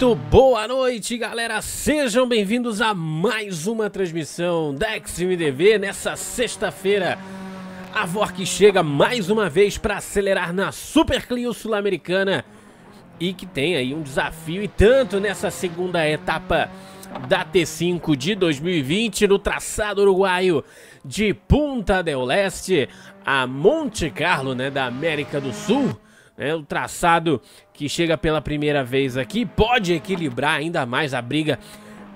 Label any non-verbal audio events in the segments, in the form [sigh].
Muito boa noite, galera! Sejam bem-vindos a mais uma transmissão da XMDV nessa sexta-feira. A VORC chega mais uma vez para acelerar na Super Clio Sul-Americana e que tem aí um desafio e tanto nessa segunda etapa da T5 de 2020 no traçado uruguaio de Punta del Este a Monte Carlo, né, da América do Sul. Né, o traçado que chega pela primeira vez aqui pode equilibrar ainda mais a briga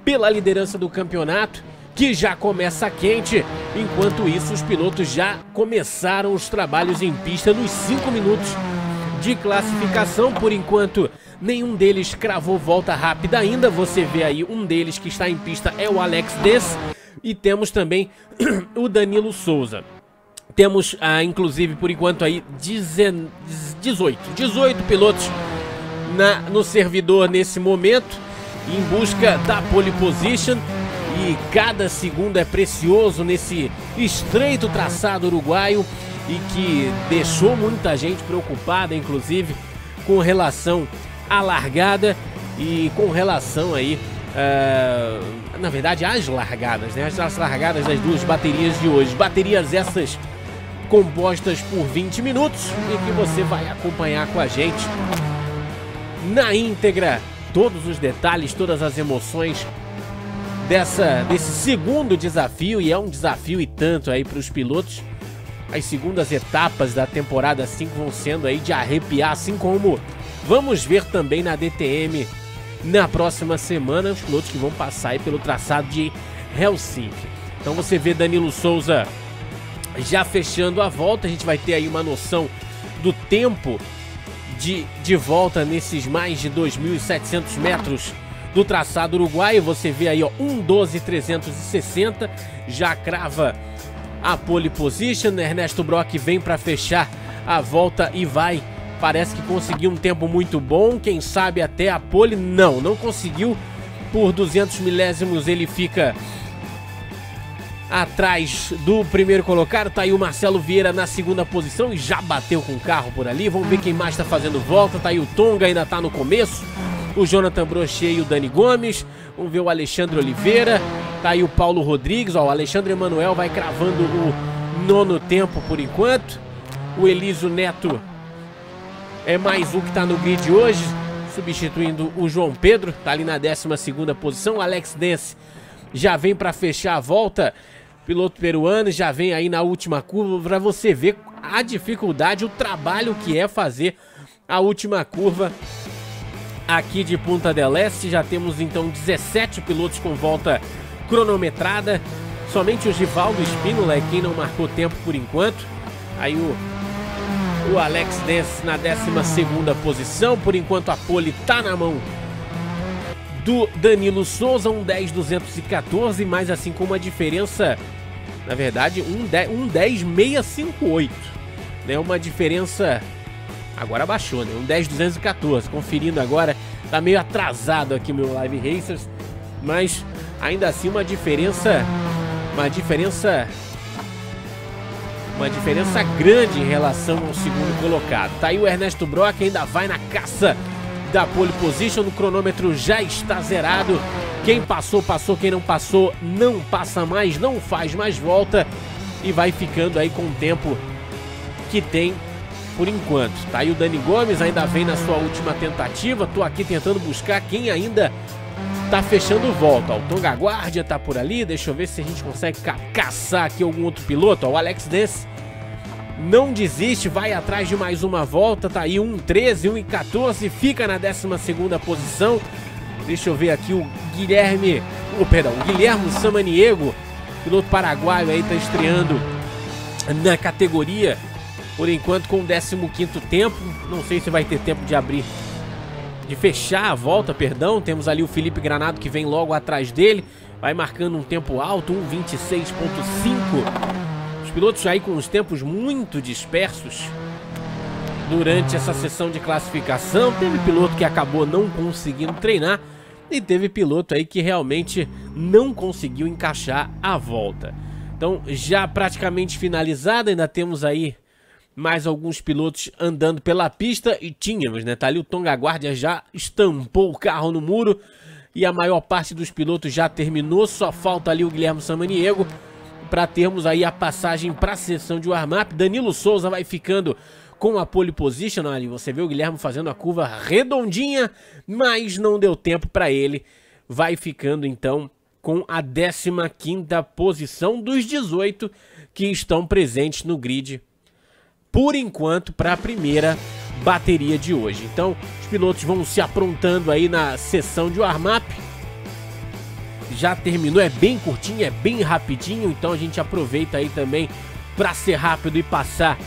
pela liderança do campeonato, que já começa quente. Enquanto isso, os pilotos já começaram os trabalhos em pista nos 5 minutos de classificação. Por enquanto, nenhum deles cravou volta rápida ainda. Você vê aí um deles que está em pista é o Alex Dess. E temos também [clears throat] o Danilo Souza. Temos, ah, inclusive, por enquanto aí, 18, 18 pilotos na, no servidor nesse momento, em busca da pole position. E cada segundo é precioso nesse estreito traçado uruguaio e que deixou muita gente preocupada, inclusive, com relação à largada e com relação aí, uh, na verdade, às largadas, né? As largadas das duas baterias de hoje. Baterias essas compostas por 20 minutos e que você vai acompanhar com a gente na íntegra todos os detalhes, todas as emoções dessa desse segundo desafio e é um desafio e tanto aí para os pilotos. As segundas etapas da temporada 5 vão sendo aí de arrepiar, assim como vamos ver também na DTM na próxima semana os pilotos que vão passar aí pelo traçado de Helsinki. Então você vê Danilo Souza já fechando a volta, a gente vai ter aí uma noção do tempo de, de volta nesses mais de 2.700 metros do traçado uruguaio. Você vê aí, ó, 1.12.360, já crava a pole position. Ernesto Brock vem para fechar a volta e vai. Parece que conseguiu um tempo muito bom, quem sabe até a pole. Não, não conseguiu. Por 200 milésimos ele fica atrás do primeiro colocado. Tá aí o Marcelo Vieira na segunda posição e já bateu com o carro por ali. Vamos ver quem mais tá fazendo volta. Tá aí o Tonga, ainda tá no começo. O Jonathan Brochet e o Dani Gomes. Vamos ver o Alexandre Oliveira. Tá aí o Paulo Rodrigues. Ó, o Alexandre Emanuel vai cravando o nono tempo por enquanto. O Eliso Neto é mais um que tá no grid hoje. Substituindo o João Pedro. Tá ali na 12 segunda posição. O Alex Dance já vem para fechar a volta piloto peruano já vem aí na última curva para você ver a dificuldade, o trabalho que é fazer a última curva aqui de Punta del Este. Já temos então 17 pilotos com volta cronometrada. Somente o Givaldo Espínola é quem não marcou tempo por enquanto. Aí o, o Alex Dance na 12 posição. Por enquanto a pole tá na mão do Danilo Souza, um 10,214, mas assim com uma diferença, na verdade, um 10,658, né? Uma diferença, agora baixou, né? Um 10,214, conferindo agora, tá meio atrasado aqui meu Live Racers, mas ainda assim uma diferença, uma diferença uma diferença grande em relação ao segundo colocado. Tá aí o Ernesto Brock, ainda vai na caça da pole position. O cronômetro já está zerado. Quem passou, passou. Quem não passou, não passa mais, não faz mais volta. E vai ficando aí com o tempo que tem por enquanto. Tá aí o Dani Gomes, ainda vem na sua última tentativa. Tô aqui tentando buscar quem ainda tá fechando volta. Ó, o Tonga Guardia tá por ali. Deixa eu ver se a gente consegue ca caçar aqui algum outro piloto. Ó, o Alex Dance não desiste, vai atrás de mais uma volta, tá aí 1,13, 1,14, fica na 12 posição. Deixa eu ver aqui o Guilherme, oh, perdão, Guilherme Samaniego, piloto paraguaio aí, tá estreando na categoria, por enquanto com o 15 tempo, não sei se vai ter tempo de abrir, de fechar a volta, perdão, temos ali o Felipe Granado que vem logo atrás dele, vai marcando um tempo alto, 1,26.5 pilotos aí com os tempos muito dispersos durante essa sessão de classificação. Teve piloto que acabou não conseguindo treinar e teve piloto aí que realmente não conseguiu encaixar a volta. Então, já praticamente finalizada, ainda temos aí mais alguns pilotos andando pela pista e tínhamos, né? Tá ali o Tonga Guardia já estampou o carro no muro e a maior parte dos pilotos já terminou, só falta ali o Guilherme Samaniego para termos aí a passagem para a sessão de warm-up. Danilo Souza vai ficando com a pole position, ali você vê o Guilherme fazendo a curva redondinha, mas não deu tempo para ele. Vai ficando então com a 15ª posição dos 18 que estão presentes no grid por enquanto, para a primeira bateria de hoje. Então, os pilotos vão se aprontando aí na sessão de warm-up. Já terminou, é bem curtinho, é bem rapidinho, então a gente aproveita aí também para ser rápido e passar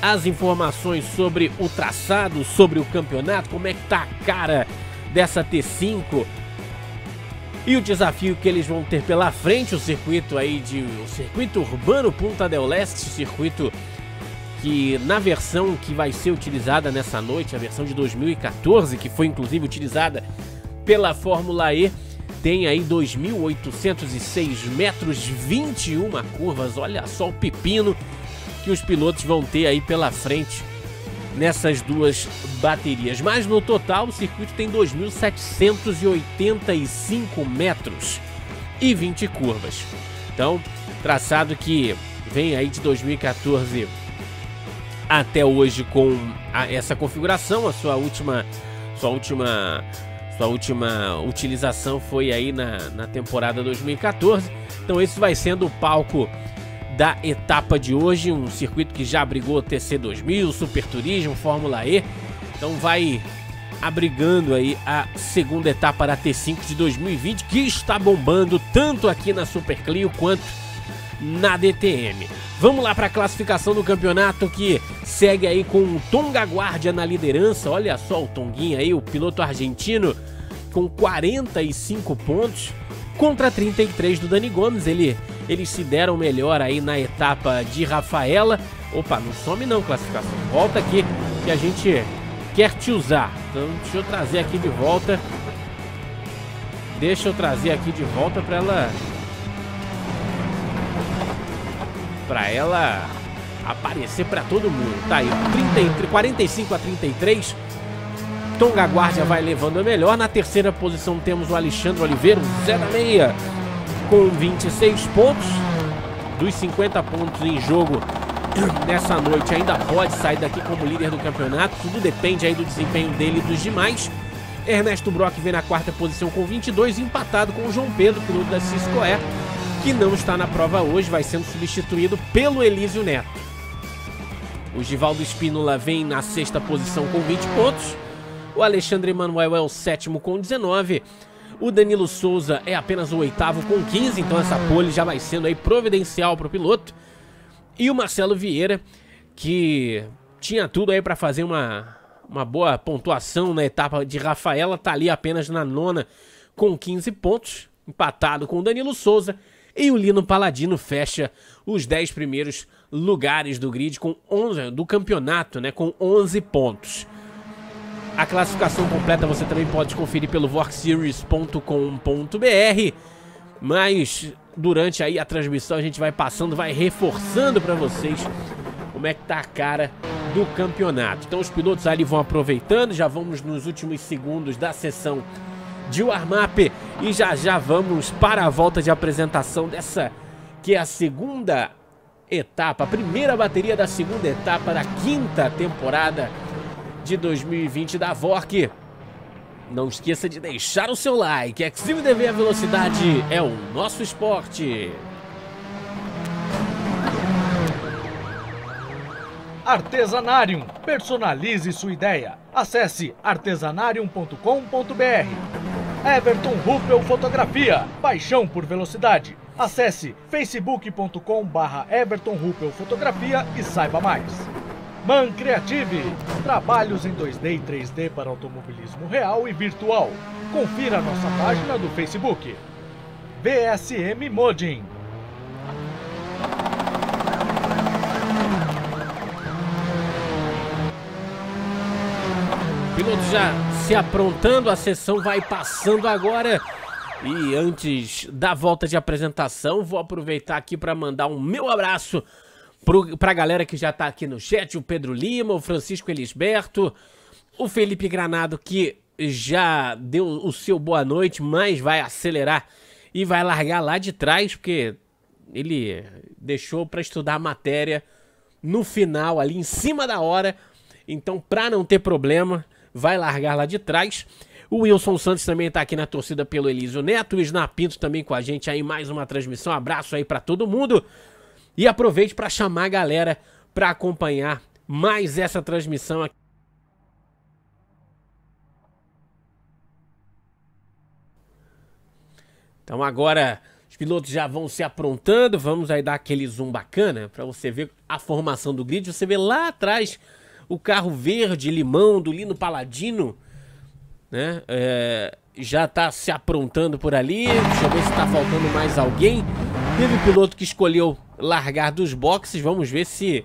as informações sobre o traçado, sobre o campeonato, como é que tá a cara dessa T5 e o desafio que eles vão ter pela frente, o circuito aí de o circuito urbano Punta del Leste, circuito que na versão que vai ser utilizada nessa noite, a versão de 2014, que foi inclusive utilizada pela Fórmula E, tem aí 2.806 metros, 21 curvas. Olha só o pepino que os pilotos vão ter aí pela frente nessas duas baterias. Mas no total o circuito tem 2.785 metros e 20 curvas. Então, traçado que vem aí de 2014 até hoje com a, essa configuração. A sua última, sua última, sua última utilização foi aí na, na temporada 2014. Então esse vai sendo o palco da etapa de hoje, um circuito que já abrigou TC 2000, Super Turismo, Fórmula E. Então vai abrigando aí a segunda etapa da T5 de 2020, que está bombando tanto aqui na Super Clio quanto na DTM. Vamos lá para a classificação do campeonato que segue aí com o Tonga Guardia na liderança. Olha só o Tonguinho aí, o piloto argentino com 45 pontos contra 33 do Dani Gomes. Ele, eles se deram melhor aí na etapa de Rafaela. Opa, não some não classificação. Volta aqui que a gente quer te usar. Então deixa eu trazer aqui de volta. Deixa eu trazer aqui de volta para ela para ela aparecer para todo mundo. Tá aí, 30, 45 a 33. Tonga Guardia vai levando a melhor. Na terceira posição temos o Alexandre Oliveira, Zé da Meia, com 26 pontos. Dos 50 pontos em jogo nessa noite, ainda pode sair daqui como líder do campeonato. Tudo depende aí do desempenho dele e dos demais. Ernesto Brock vem na quarta posição com 22, empatado com o João Pedro, piloto da Cisco Air que não está na prova hoje, vai sendo substituído pelo Elísio Neto. O Givaldo Espínola vem na sexta posição com 20 pontos. O Alexandre Manuel é o sétimo com 19. O Danilo Souza é apenas o oitavo com 15, então essa pole já vai sendo aí providencial para o piloto. E o Marcelo Vieira, que tinha tudo aí para fazer uma, uma boa pontuação na etapa de Rafaela, tá ali apenas na nona com 15 pontos, empatado com o Danilo Souza e o Lino Paladino fecha os 10 primeiros lugares do grid com 11 do campeonato, né, com 11 pontos. A classificação completa você também pode conferir pelo vorkseries.com.br. Mas durante aí a transmissão a gente vai passando, vai reforçando para vocês como é que tá a cara do campeonato. Então os pilotos ali vão aproveitando, já vamos nos últimos segundos da sessão de warm-up e já já vamos para a volta de apresentação dessa que é a segunda etapa, a primeira bateria da segunda etapa da quinta temporada de 2020 da VORC. Não esqueça de deixar o seu like. Extreme DV a velocidade é o nosso esporte. Artesanarium. Personalize sua ideia. Acesse artesanarium.com.br. Everton Ruppel Fotografia, paixão por velocidade. Acesse facebook.com barra Everton Ruppel Fotografia e saiba mais. Man Creative, trabalhos em 2D e 3D para automobilismo real e virtual. Confira nossa página do Facebook. VSM Modin. Piloto já se aprontando, a sessão vai passando agora. E antes da volta de apresentação, vou aproveitar aqui para mandar um meu abraço Pro, pra galera que já tá aqui no chat, o Pedro Lima, o Francisco Elisberto, o Felipe Granado, que já deu o seu boa noite, mas vai acelerar e vai largar lá de trás, porque ele deixou para estudar a matéria no final, ali em cima da hora. Então, para não ter problema, vai largar lá de trás. O Wilson Santos também está aqui na torcida pelo Elísio Neto. O Snapinto também com a gente aí, mais uma transmissão. abraço aí para todo mundo. E aproveite para chamar a galera para acompanhar mais essa transmissão aqui. Então agora os pilotos já vão se aprontando, vamos aí dar aquele zoom bacana para você ver a formação do grid. Você vê lá atrás o carro verde limão do Lino Paladino, né? É, já está se aprontando por ali. Deixa eu ver se está faltando mais alguém. Teve piloto que escolheu largar dos boxes. Vamos ver se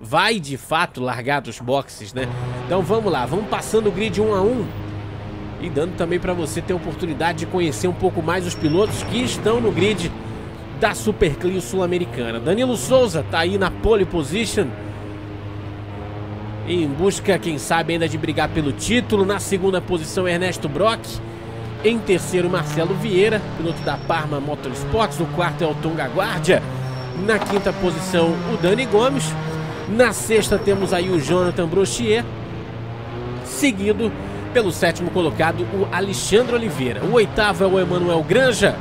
vai de fato largar dos boxes, né? Então vamos lá, vamos passando o grid um a um e dando também para você ter a oportunidade de conhecer um pouco mais os pilotos que estão no grid da Super Clio Sul-Americana. Danilo Souza tá aí na pole position em busca, quem sabe, ainda de brigar pelo título. Na segunda posição, Ernesto Brock. Em terceiro, Marcelo Vieira, piloto da Parma Motorsports. O quarto é o Tonga Guardia. Na quinta posição, o Dani Gomes. Na sexta, temos aí o Jonathan Brochier. Seguido pelo sétimo colocado, o Alexandre Oliveira. O oitavo é o Emanuel Granja.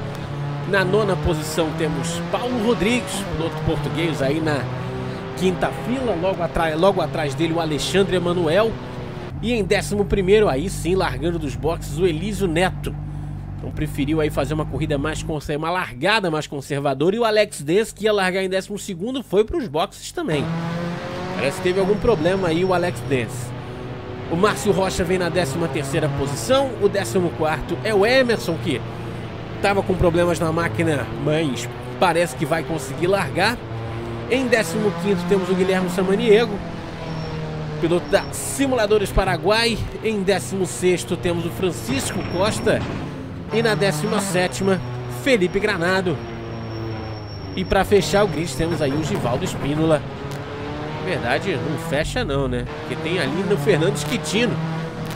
Na nona posição temos Paulo Rodrigues, piloto português aí na quinta fila. Logo, atrás, logo atrás dele o Alexandre Emanuel. E em décimo primeiro, aí sim, largando dos boxes, o Elísio Neto. Então preferiu aí fazer uma corrida mais uma largada mais conservadora. E o Alex Dens, que ia largar em décimo segundo, foi para os boxes também. Parece que teve algum problema aí o Alex Dens. O Márcio Rocha vem na 13 terceira posição. O 14 é o Emerson, que estava com problemas na máquina, mas parece que vai conseguir largar. Em 15 temos o Guilherme Samaniego, piloto da Simuladores Paraguai. Em 16 temos o Francisco Costa. E na 17 Felipe Granado. E para fechar o grid temos aí o Givaldo Espínola verdade, não fecha não, né? Porque tem ali no Fernando Esquitino.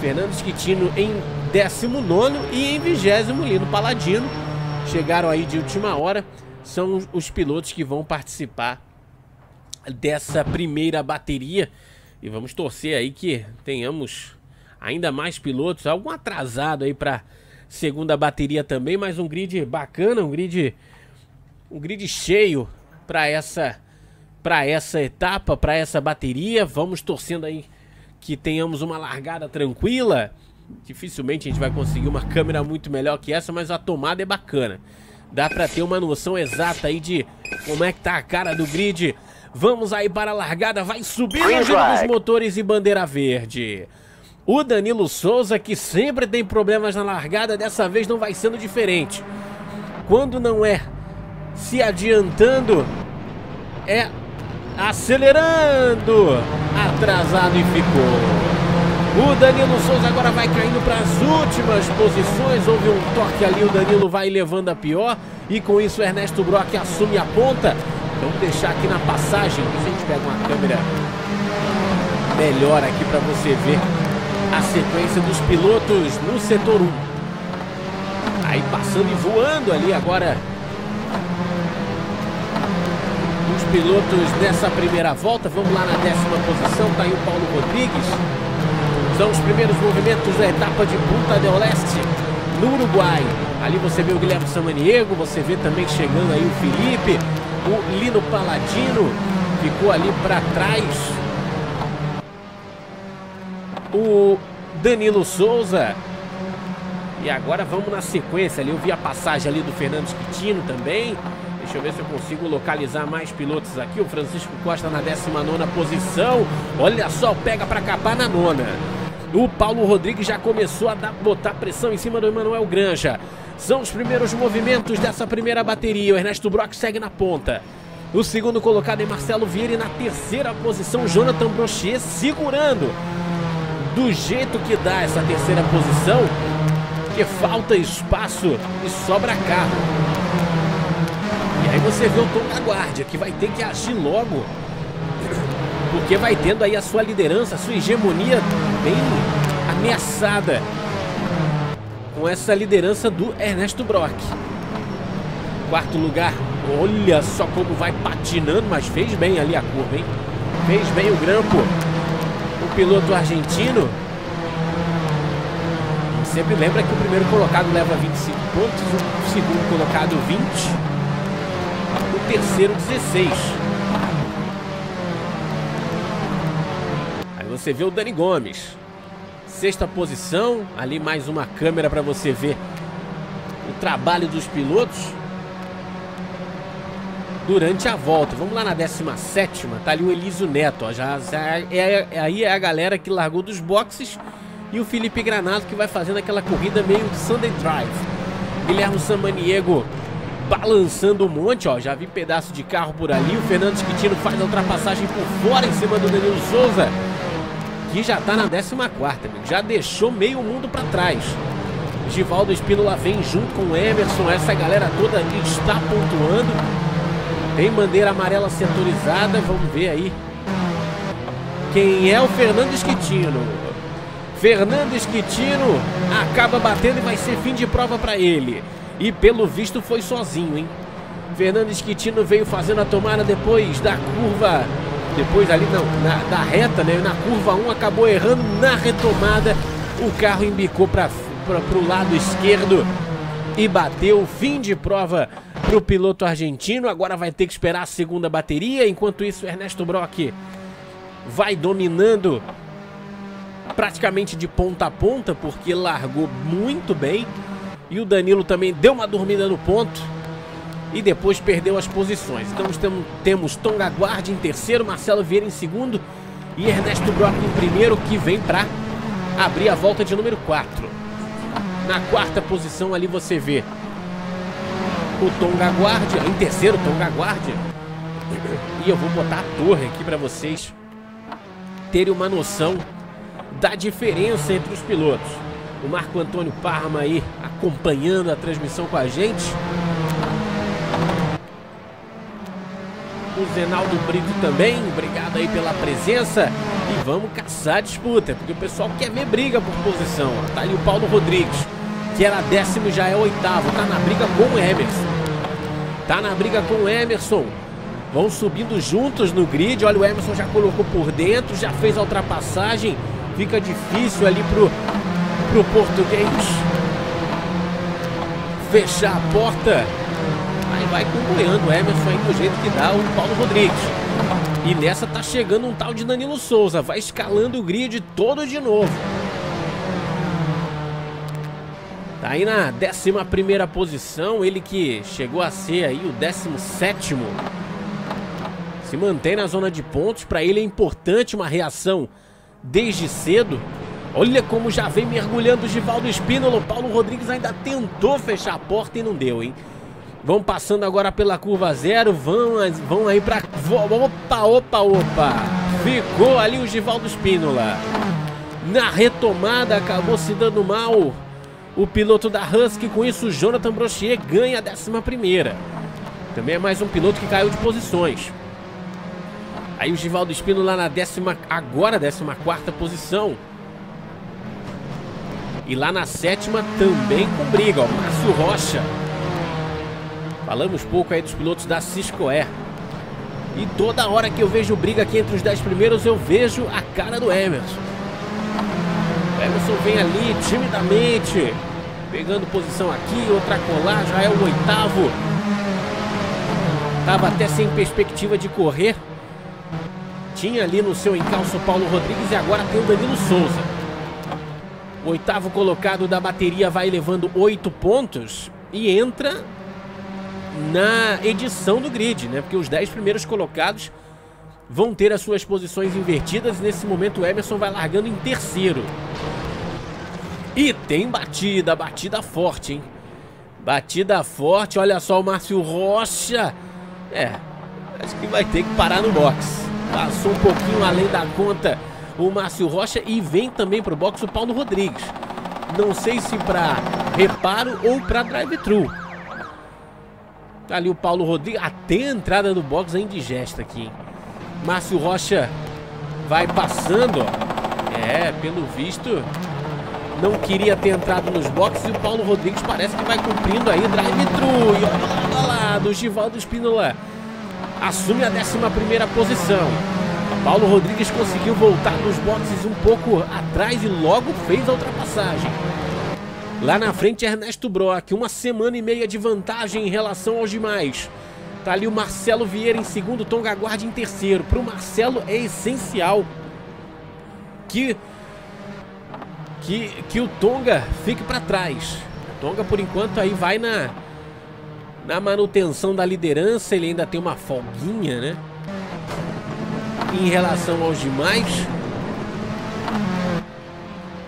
Fernando Esquitino em 19 e em 20 ali no Paladino. Chegaram aí de última hora. São os pilotos que vão participar dessa primeira bateria. E vamos torcer aí que tenhamos ainda mais pilotos. Algum atrasado aí para segunda bateria também. Mas um grid bacana, um grid, um grid cheio para essa para essa etapa, para essa bateria. Vamos torcendo aí que tenhamos uma largada tranquila. Dificilmente a gente vai conseguir uma câmera muito melhor que essa, mas a tomada é bacana. Dá para ter uma noção exata aí de como é que tá a cara do grid. Vamos aí para a largada, vai subir o giro dos motores e bandeira verde. O Danilo Souza, que sempre tem problemas na largada, dessa vez não vai sendo diferente. Quando não é se adiantando, é acelerando, atrasado e ficou. O Danilo Souza agora vai caindo para as últimas posições. Houve um toque ali, o Danilo vai levando a pior. E com isso, Ernesto Brock assume a ponta. Vamos deixar aqui na passagem. A gente pega uma câmera melhor aqui para você ver a sequência dos pilotos no setor 1. Aí passando e voando ali agora os pilotos dessa primeira volta. Vamos lá na décima posição, tá aí o Paulo Rodrigues. São os primeiros movimentos da etapa de Punta del Leste, no Uruguai. Ali você vê o Guilherme Samaniego, você vê também chegando aí o Felipe, o Lino Paladino, ficou ali para trás. O Danilo Souza. E agora vamos na sequência ali. Eu vi a passagem ali do Fernando Quitino também. Deixa eu ver se eu consigo localizar mais pilotos aqui. O Francisco Costa na 19 posição. Olha só, pega para capar na nona. O Paulo Rodrigues já começou a dar, botar pressão em cima do Emanuel Granja. São os primeiros movimentos dessa primeira bateria. O Ernesto Brock segue na ponta. O segundo colocado é Marcelo Vieira e na terceira posição Jonathan Brochier segurando. Do jeito que dá essa terceira posição, que falta espaço e sobra carro. Aí você vê o Tom da Guardia, que vai ter que agir logo Porque vai tendo aí a sua liderança, a sua hegemonia bem ameaçada com essa liderança do Ernesto Brock. Quarto lugar, olha só como vai patinando, mas fez bem ali a curva, hein? Fez bem o grampo. O piloto argentino. Sempre lembra que o primeiro colocado leva 25 pontos, o segundo colocado 20, o terceiro 16. Aí você vê o Dani Gomes. Sexta posição, ali mais uma câmera para você ver o trabalho dos pilotos durante a volta. Vamos lá na 17 tá ali o Elísio Neto, ó, já, já é, é, aí é a galera que largou dos boxes e o Felipe Granado que vai fazendo aquela corrida meio Sunday Drive. Guilherme Samaniego balançando um monte, ó, já vi pedaço de carro por ali. O Fernando Esquitino faz a ultrapassagem por fora em cima do Danilo Souza, que já tá na 14 quarta, já deixou meio mundo para trás. Givaldo Espínola vem junto com o Emerson, essa galera toda está pontuando. Tem bandeira amarela setorizada, vamos ver aí quem é o Fernando Esquitino. Fernando Esquitino acaba batendo e vai ser fim de prova para ele. E pelo visto foi sozinho, hein? Fernando Esquitino veio fazendo a tomada depois da curva. Depois ali não, na, da reta, né? Na curva 1 acabou errando na retomada. O carro embicou para o lado esquerdo e bateu. Fim de prova para o piloto argentino. Agora vai ter que esperar a segunda bateria. Enquanto isso, Ernesto Brock vai dominando praticamente de ponta a ponta, porque largou muito bem. E o Danilo também deu uma dormida no ponto e depois perdeu as posições. Então temos Tonga Guardi em terceiro, Marcelo Vieira em segundo e Ernesto Brock em primeiro, que vem para abrir a volta de número 4. Na quarta posição ali você vê o Tonga Guardia, em terceiro Tonga Guardia. E eu vou botar a torre aqui para vocês terem uma noção da diferença entre os pilotos. O Marco Antônio Parma aí acompanhando a transmissão com a gente. O Zenaldo Brito também, obrigado aí pela presença. E vamos caçar a disputa, porque o pessoal quer ver briga por posição. Tá ali o Paulo Rodrigues que era décimo já é oitavo. Tá na briga com o Emerson. Tá na briga com o Emerson. Vão subindo juntos no grid. Olha, o Emerson já colocou por dentro, já fez a ultrapassagem. Fica difícil ali pro, pro português fechar a porta. Aí vai acompanhando o Emerson aí do jeito que dá o Paulo Rodrigues. E nessa tá chegando um tal de Danilo Souza. Vai escalando o grid todo de novo. Tá aí na 11 posição, ele que chegou a ser aí o 17 Se mantém na zona de pontos, para ele é importante uma reação desde cedo. Olha como já vem mergulhando o Givaldo Espínola. O Paulo Rodrigues ainda tentou fechar a porta e não deu, hein? Vão passando agora pela curva zero, vão, vão aí pra... Opa, opa, opa! Ficou ali o Givaldo Espínola. Na retomada acabou se dando mal o piloto da Husky. Com isso, Jonathan Brochier ganha a 11 Também é mais um piloto que caiu de posições. Aí o Givaldo Espino lá na décima, agora 14 posição. E lá na sétima também com briga, ó, Márcio Rocha. Falamos pouco aí dos pilotos da Cisco Air. E toda hora que eu vejo briga aqui entre os 10 primeiros, eu vejo a cara do Emerson. Emerson vem ali timidamente, pegando posição aqui, outra colar, já é o oitavo. Tava até sem perspectiva de correr. Tinha ali no seu encalço Paulo Rodrigues e agora tem o Danilo Souza. O oitavo colocado da bateria vai levando oito pontos e entra na edição do grid, né? Porque os dez primeiros colocados vão ter as suas posições invertidas. Nesse momento o Emerson vai largando em terceiro. E tem batida, batida forte, hein? Batida forte, olha só o Márcio Rocha. É, acho que vai ter que parar no box. Passou um pouquinho além da conta o Márcio Rocha e vem também pro box o Paulo Rodrigues. Não sei se para reparo ou para drive-thru. Ali o Paulo Rodrigues, até a entrada do box é indigesta aqui, hein? Márcio Rocha vai passando, ó. É, pelo visto, não queria ter entrado nos boxes e o Paulo Rodrigues parece que vai cumprindo aí drive-thru. E olha lá, olha lá, do Givaldo Espínola assume a 11 primeira posição. Paulo Rodrigues conseguiu voltar nos boxes um pouco atrás e logo fez a ultrapassagem. Lá na frente, Ernesto Brock, uma semana e meia de vantagem em relação aos demais. Tá ali o Marcelo Vieira em segundo, Tonga Guarda em terceiro. Para o Marcelo é essencial que, que, que o Tonga fique para trás. O Tonga, por enquanto, aí vai na, na manutenção da liderança. Ele ainda tem uma folguinha, né? Em relação aos demais.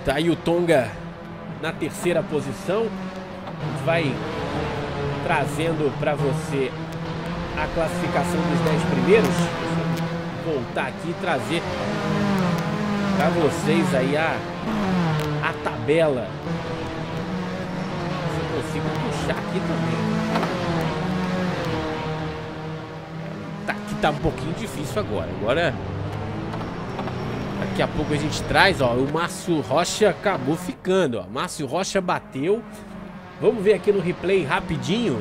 Tá aí o Tonga na terceira posição. Vai trazendo para você a classificação dos 10 primeiros. Voltar aqui e trazer para vocês aí a, a tabela. Se eu consigo puxar aqui também. Tá, aqui tá um pouquinho difícil agora. Agora Daqui a pouco a gente traz, ó, o Márcio Rocha acabou ficando, ó. Márcio Rocha bateu. Vamos ver aqui no replay rapidinho.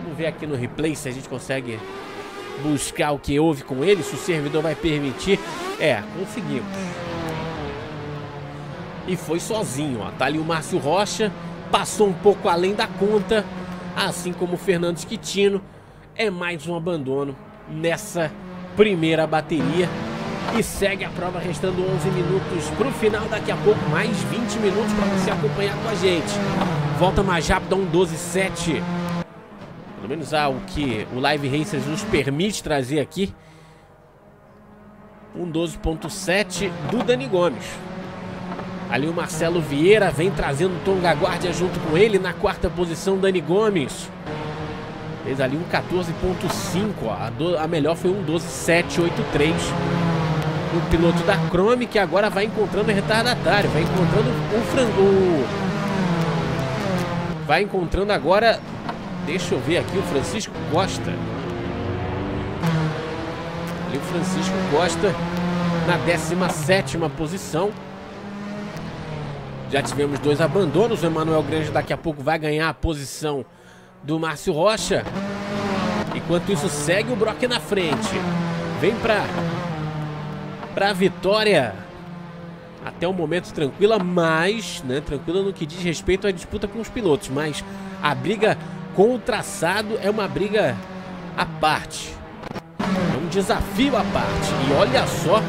Vamos ver aqui no replay se a gente consegue buscar o que houve com ele, se o servidor vai permitir. É, conseguimos. E foi sozinho, ó. Tá ali o Márcio Rocha, passou um pouco além da conta, assim como o Fernando Quitino. É mais um abandono nessa primeira bateria. E segue a prova restando 11 minutos para o final. Daqui a pouco mais 20 minutos para você acompanhar com a gente. Volta mais rápido um 12.7. Pelo menos o que o Live Racers nos permite trazer aqui. Um 12.7 do Dani Gomes. Ali o Marcelo Vieira vem trazendo o Tonga Guardia junto com ele. Na quarta posição, Dani Gomes. Fez ali um 14.5. A, a melhor foi um 12.783 o piloto da Chrome, que agora vai encontrando o retardatário, vai encontrando o frango. Vai encontrando agora, deixa eu ver aqui, o Francisco Costa. Ali o Francisco Costa na 17 posição. Já tivemos dois abandonos, o Emanuel Grande daqui a pouco vai ganhar a posição do Márcio Rocha. Enquanto isso, segue o Brock na frente. Vem para para a vitória. Até o momento tranquila, mas, né, tranquila no que diz respeito à disputa com os pilotos, mas a briga com o traçado é uma briga à parte. É um desafio à parte. E olha só,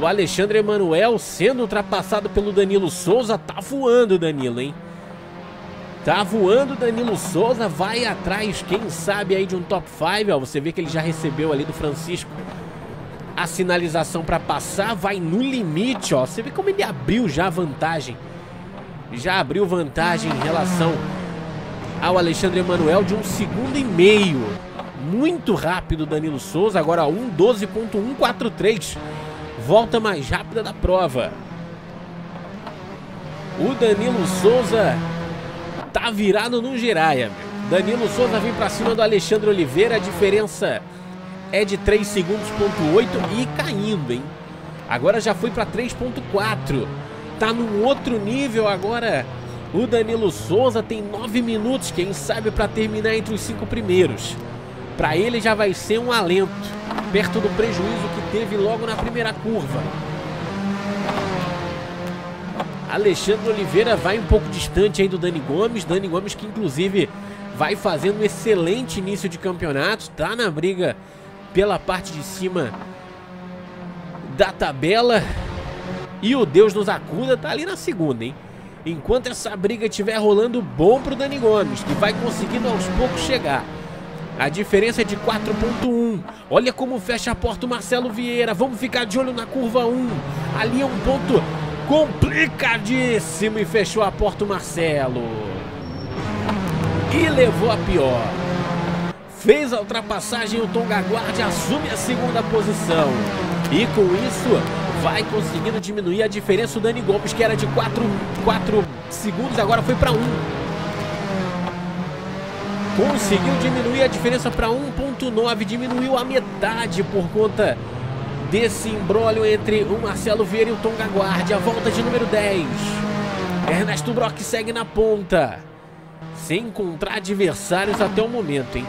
o Alexandre Emanuel sendo ultrapassado pelo Danilo Souza, tá voando Danilo, hein? Tá voando Danilo Souza, vai atrás, quem sabe aí de um top 5, ó, você vê que ele já recebeu ali do Francisco a sinalização para passar, vai no limite, ó. Você vê como ele abriu já vantagem. Já abriu vantagem em relação ao Alexandre Emanuel de um segundo e meio. Muito rápido Danilo Souza, agora 1.12.143. Volta mais rápida da prova. O Danilo Souza tá virado no giraia. Danilo Souza vem para cima do Alexandre Oliveira, a diferença é de 3 segundos ponto 8 e caindo, hein? Agora já foi para 3.4. Tá num outro nível agora. O Danilo Souza tem 9 minutos, quem sabe para terminar entre os cinco primeiros. Para ele já vai ser um alento, perto do prejuízo que teve logo na primeira curva. Alexandre Oliveira vai um pouco distante aí do Dani Gomes. Dani Gomes que inclusive vai fazendo um excelente início de campeonato, tá na briga pela parte de cima da tabela. E o Deus nos acuda tá ali na segunda, hein? Enquanto essa briga estiver rolando bom pro Dani Gomes, que vai conseguindo aos poucos chegar. A diferença é de 4.1. Olha como fecha a porta o Marcelo Vieira. Vamos ficar de olho na curva 1. Ali é um ponto complicadíssimo e fechou a porta o Marcelo. E levou a pior. Fez a ultrapassagem, o Tonga Guardi assume a segunda posição. E com isso, vai conseguindo diminuir a diferença. O Dani Gomes, que era de 4, 4 segundos, agora foi para 1. Conseguiu diminuir a diferença para 1.9, diminuiu a metade por conta desse embrólio entre o Marcelo Vieira e o Tonga Guardia. Volta de número 10. Ernesto Brock segue na ponta. Sem encontrar adversários até o momento, hein?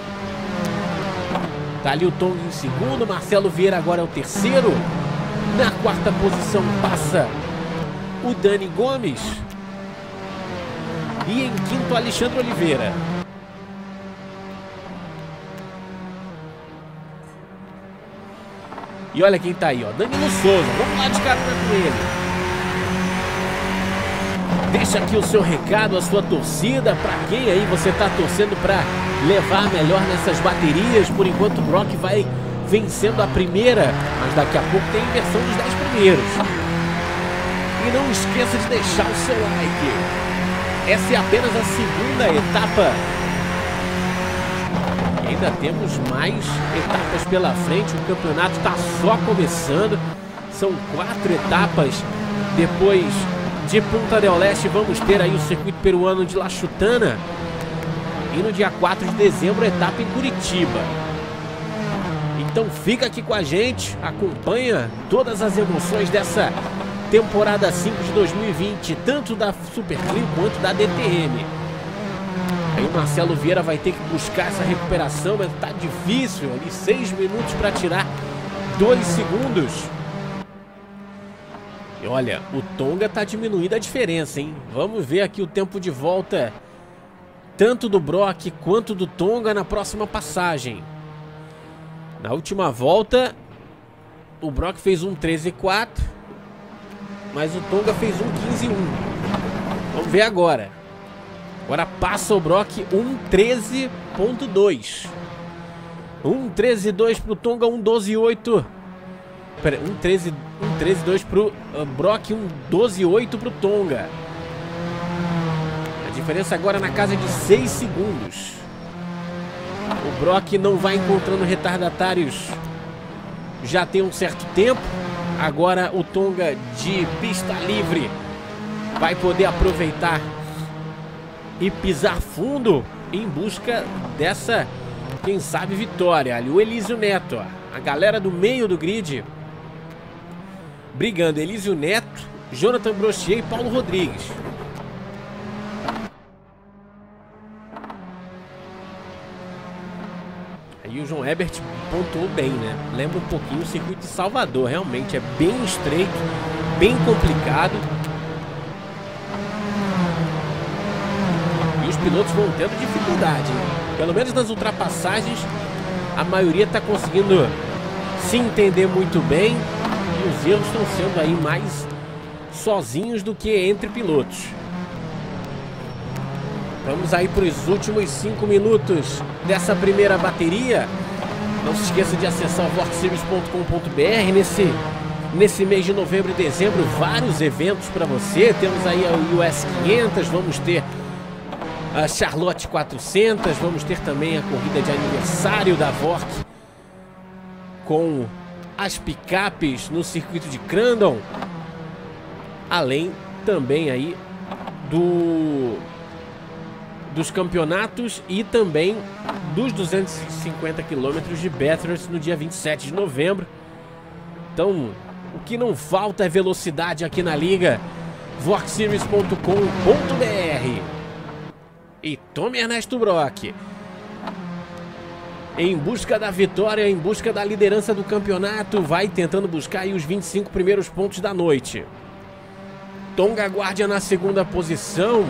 Tá ali o Tonga em segundo. Marcelo Vieira agora é o terceiro. Na quarta posição passa o Dani Gomes. E em quinto, Alexandre Oliveira. E olha quem tá aí, ó. Danilo Souza. Vamos lá de carona com ele. Deixa aqui o seu recado, a sua torcida. Pra quem aí você tá torcendo pra levar melhor nessas baterias? Por enquanto o Brock vai vencendo a primeira. Mas daqui a pouco tem a inversão dos 10 primeiros. E não esqueça de deixar o seu like. Essa é apenas a segunda etapa ainda temos mais etapas pela frente. O campeonato está só começando. São quatro etapas. Depois de Punta del Leste, vamos ter aí o circuito peruano de La Chutana. E no dia 4 de dezembro, etapa em Curitiba. Então fica aqui com a gente, acompanha todas as emoções dessa temporada 5 de 2020, tanto da Super quanto da DTM. Aí o Marcelo Vieira vai ter que buscar essa recuperação, mas tá difícil ali, seis minutos para tirar dois segundos. E olha, o Tonga tá diminuindo a diferença, hein? Vamos ver aqui o tempo de volta, tanto do Brock quanto do Tonga na próxima passagem. Na última volta, o Brock fez um 13-4, mas o Tonga fez um 15-1. Vamos ver agora. Agora passa o Brock 1.13.2. 1.13.2 pro Tonga, 1.12.8. Pera, 1.13.2 pro uh, Brock, 1.12.8 pro Tonga. A diferença agora na casa de 6 segundos. O Brock não vai encontrando retardatários já tem um certo tempo. Agora o Tonga de pista livre vai poder aproveitar e pisar fundo em busca dessa, quem sabe, vitória. Ali o Elísio Neto, a galera do meio do grid brigando. Elísio Neto, Jonathan Brochier e Paulo Rodrigues. Aí o João Herbert pontuou bem, né? Lembra um pouquinho o circuito de Salvador, realmente é bem estreito, bem complicado. pilotos vão tendo dificuldade. Pelo menos nas ultrapassagens, a maioria está conseguindo se entender muito bem e os erros estão sendo aí mais sozinhos do que entre pilotos. Vamos aí para os últimos cinco minutos dessa primeira bateria. Não se esqueça de acessar o vorkseries.com.br nesse, nesse mês de novembro e dezembro, vários eventos para você. Temos aí a US 500, vamos ter a Charlotte 400. Vamos ter também a corrida de aniversário da Vork com as picapes no circuito de Crandon. Além também aí do dos campeonatos e também dos 250 quilômetros de Bathurst no dia 27 de novembro. Então, o que não falta é velocidade aqui na liga. VorkSeries.com.br e tome Ernesto Brock. Em busca da vitória, em busca da liderança do campeonato, vai tentando buscar os 25 primeiros pontos da noite. Tonga Guardia na segunda posição,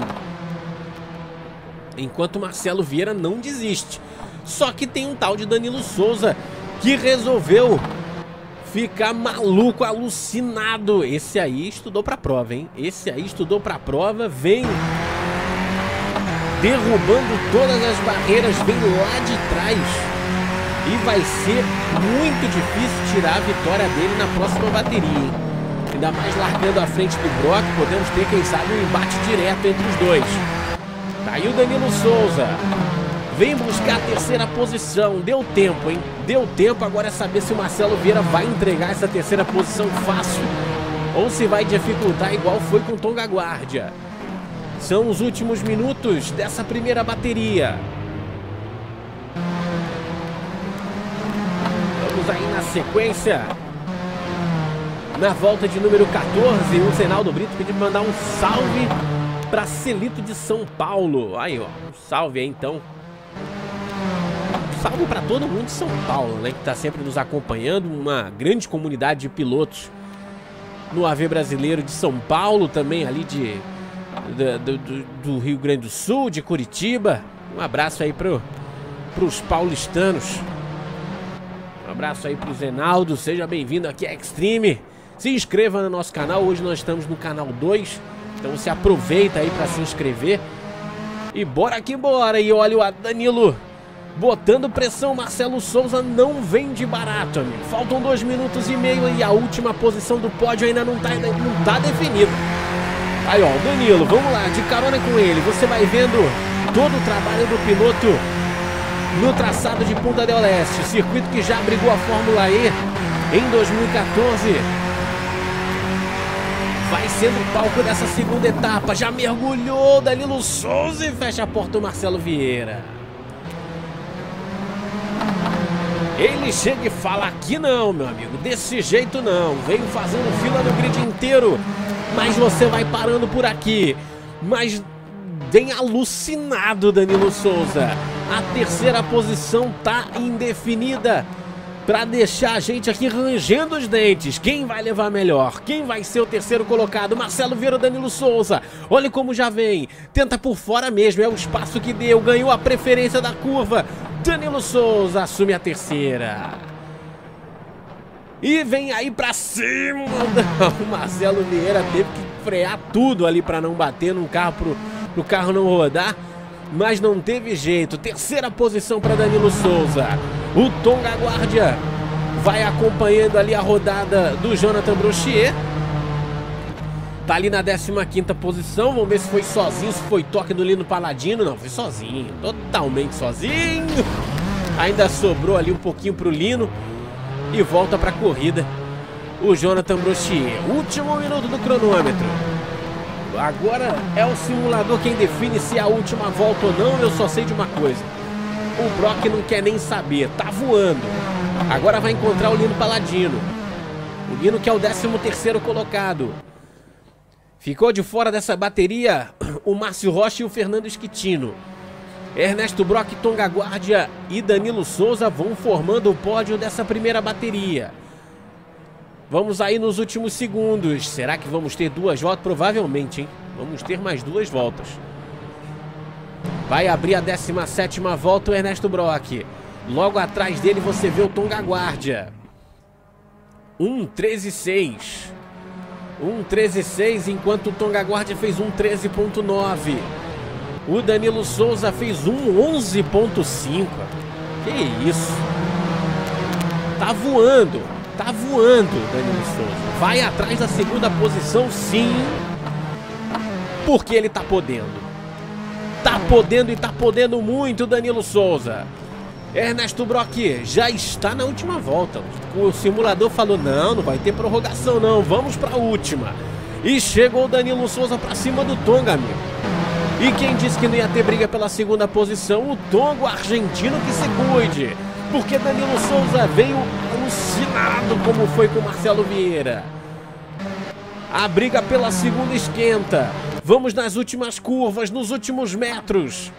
enquanto Marcelo Vieira não desiste. Só que tem um tal de Danilo Souza que resolveu ficar maluco, alucinado. Esse aí estudou pra prova, hein? Esse aí estudou pra prova, vem derrubando todas as barreiras, vem lá de trás. E vai ser muito difícil tirar a vitória dele na próxima bateria. Ainda mais largando à frente do Brock, podemos ter, quem sabe, um embate direto entre os dois. Tá aí o Danilo Souza. Vem buscar a terceira posição. Deu tempo, hein? Deu tempo. Agora é saber se o Marcelo Vieira vai entregar essa terceira posição fácil ou se vai dificultar igual foi com o Tonga Guardia. São os últimos minutos dessa primeira bateria. Vamos aí na sequência na volta de número 14, o Zenaldo Brito pediu pra mandar um salve para Celito de São Paulo. Aí, ó, um salve aí então. salve para todo mundo de São Paulo, né, que tá sempre nos acompanhando, uma grande comunidade de pilotos no AV brasileiro de São Paulo, também ali de do, do, do Rio Grande do Sul, de Curitiba. Um abraço aí pro, pros paulistanos. Um abraço aí pro Zenaldo, seja bem-vindo aqui a Extreme. Se inscreva no nosso canal, hoje nós estamos no canal 2, então você aproveita aí para se inscrever. E bora que bora, e olha o Danilo botando pressão, Marcelo Souza não vem de barato, amigo. Faltam dois minutos e meio e a última posição do pódio ainda não tá, não tá definida. Aí ó, Danilo, vamos lá, de carona com ele, você vai vendo todo o trabalho do piloto no traçado de Punta del Este, circuito que já abrigou a Fórmula E em 2014 vai sendo palco dessa segunda etapa. Já mergulhou Danilo Souza e fecha a porta o Marcelo Vieira. Ele chega e fala: aqui não, meu amigo, desse jeito não. Veio fazendo fila no grid inteiro, mas você vai parando por aqui. Mas vem alucinado Danilo Souza. A terceira posição tá indefinida para deixar a gente aqui rangendo os dentes. Quem vai levar melhor? Quem vai ser o terceiro colocado? Marcelo Vieira Danilo Souza. Olha como já vem. Tenta por fora mesmo, é o espaço que deu. Ganhou a preferência da curva. Danilo Souza assume a terceira. E vem aí pra cima. [laughs] O Marcelo Vieira teve que frear tudo ali para não bater no carro pro, pro carro não rodar mas não teve jeito. Terceira posição para Danilo Souza. O Tonga Guardia vai acompanhando ali a rodada do Jonathan Brochier. Tá ali na 15ª posição, vamos ver se foi sozinho, se foi toque do Lino Paladino. Não, foi sozinho, totalmente sozinho. Ainda sobrou ali um pouquinho pro Lino e volta pra corrida o Jonathan Brochier. Último minuto do cronômetro. Agora é o simulador quem define se é a última volta ou não. Eu só sei de uma coisa. O Brock não quer nem saber, tá voando. Agora vai encontrar o Lino Paladino. O Lino que é o 13 terceiro colocado. Ficou de fora dessa bateria o Márcio Rocha e o Fernando Esquitino. Ernesto Brock, Tonga Guardia e Danilo Souza vão formando o pódio dessa primeira bateria. Vamos aí nos últimos segundos. Será que vamos ter duas voltas? Provavelmente, hein? Vamos ter mais duas voltas. Vai abrir a 17 volta o Ernesto Brock. Logo atrás dele você vê o Tonga Guardia. 1.13.6. 1.13.6, enquanto o Tonga Guardia fez 1.13.9. O Danilo Souza fez 1.11.5. Que isso? Tá voando. Tá voando Danilo Souza. Vai atrás da segunda posição, sim. Porque ele tá podendo. Tá podendo e tá podendo muito Danilo Souza. Ernesto Brock já está na última volta. O simulador falou: não, não vai ter prorrogação, não. Vamos para a última. E chegou o Danilo Souza para cima do Tonga, amigo. E quem disse que não ia ter briga pela segunda posição? O Tonga, o argentino que se cuide porque Danilo Souza veio alucinado como foi com Marcelo Vieira. A briga pela segunda esquenta. Vamos nas últimas curvas, nos últimos metros.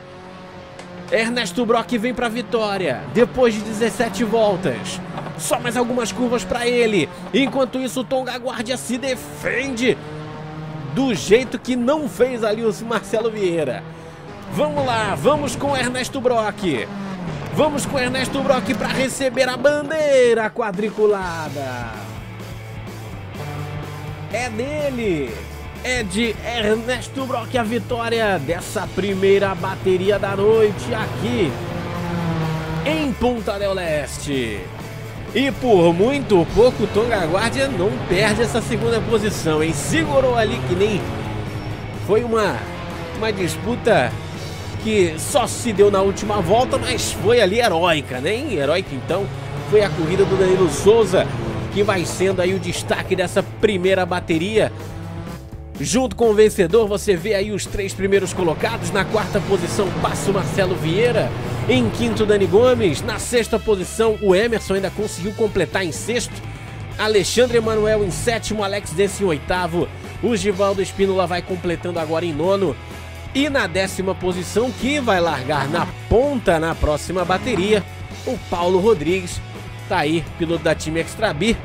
Ernesto Brock vem para a vitória depois de 17 voltas. Só mais algumas curvas para ele. Enquanto isso, Tonga Guardia se defende do jeito que não fez ali o Marcelo Vieira. Vamos lá, vamos com Ernesto Brock. Vamos com Ernesto Brock para receber a bandeira quadriculada. É dele. É de Ernesto Brock a vitória dessa primeira bateria da noite aqui em Punta del Leste. E por muito pouco, Tonga Guardia não perde essa segunda posição, hein? Segurou ali que nem foi uma, uma disputa que só se deu na última volta, mas foi ali heróica, né? Heróica então foi a corrida do Danilo Souza, que vai sendo aí o destaque dessa primeira bateria. Junto com o vencedor, você vê aí os três primeiros colocados. Na quarta posição passa o Marcelo Vieira. Em quinto, Dani Gomes. Na sexta posição, o Emerson ainda conseguiu completar em sexto. Alexandre Emanuel em sétimo, Alex Desse em oitavo. O Givaldo Espínola vai completando agora em nono. E na décima posição, que vai largar na ponta na próxima bateria, o Paulo Rodrigues. Tá aí, piloto da time Extra B.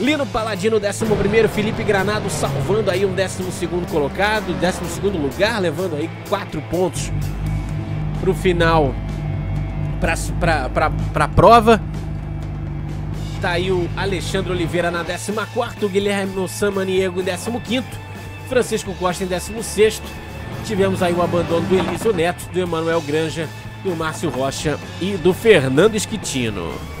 Lino Paladino, 11 Felipe Granado salvando aí um 12 colocado, 12 lugar, levando aí 4 pontos pro final, pra, pra prova. Tá aí o Alexandre Oliveira na 14, o Guilherme Samaniego em 15, Francisco Costa em 16. Tivemos aí o abandono do Elísio Neto, do Emanuel Granja, do Márcio Rocha e do Fernando Esquitino.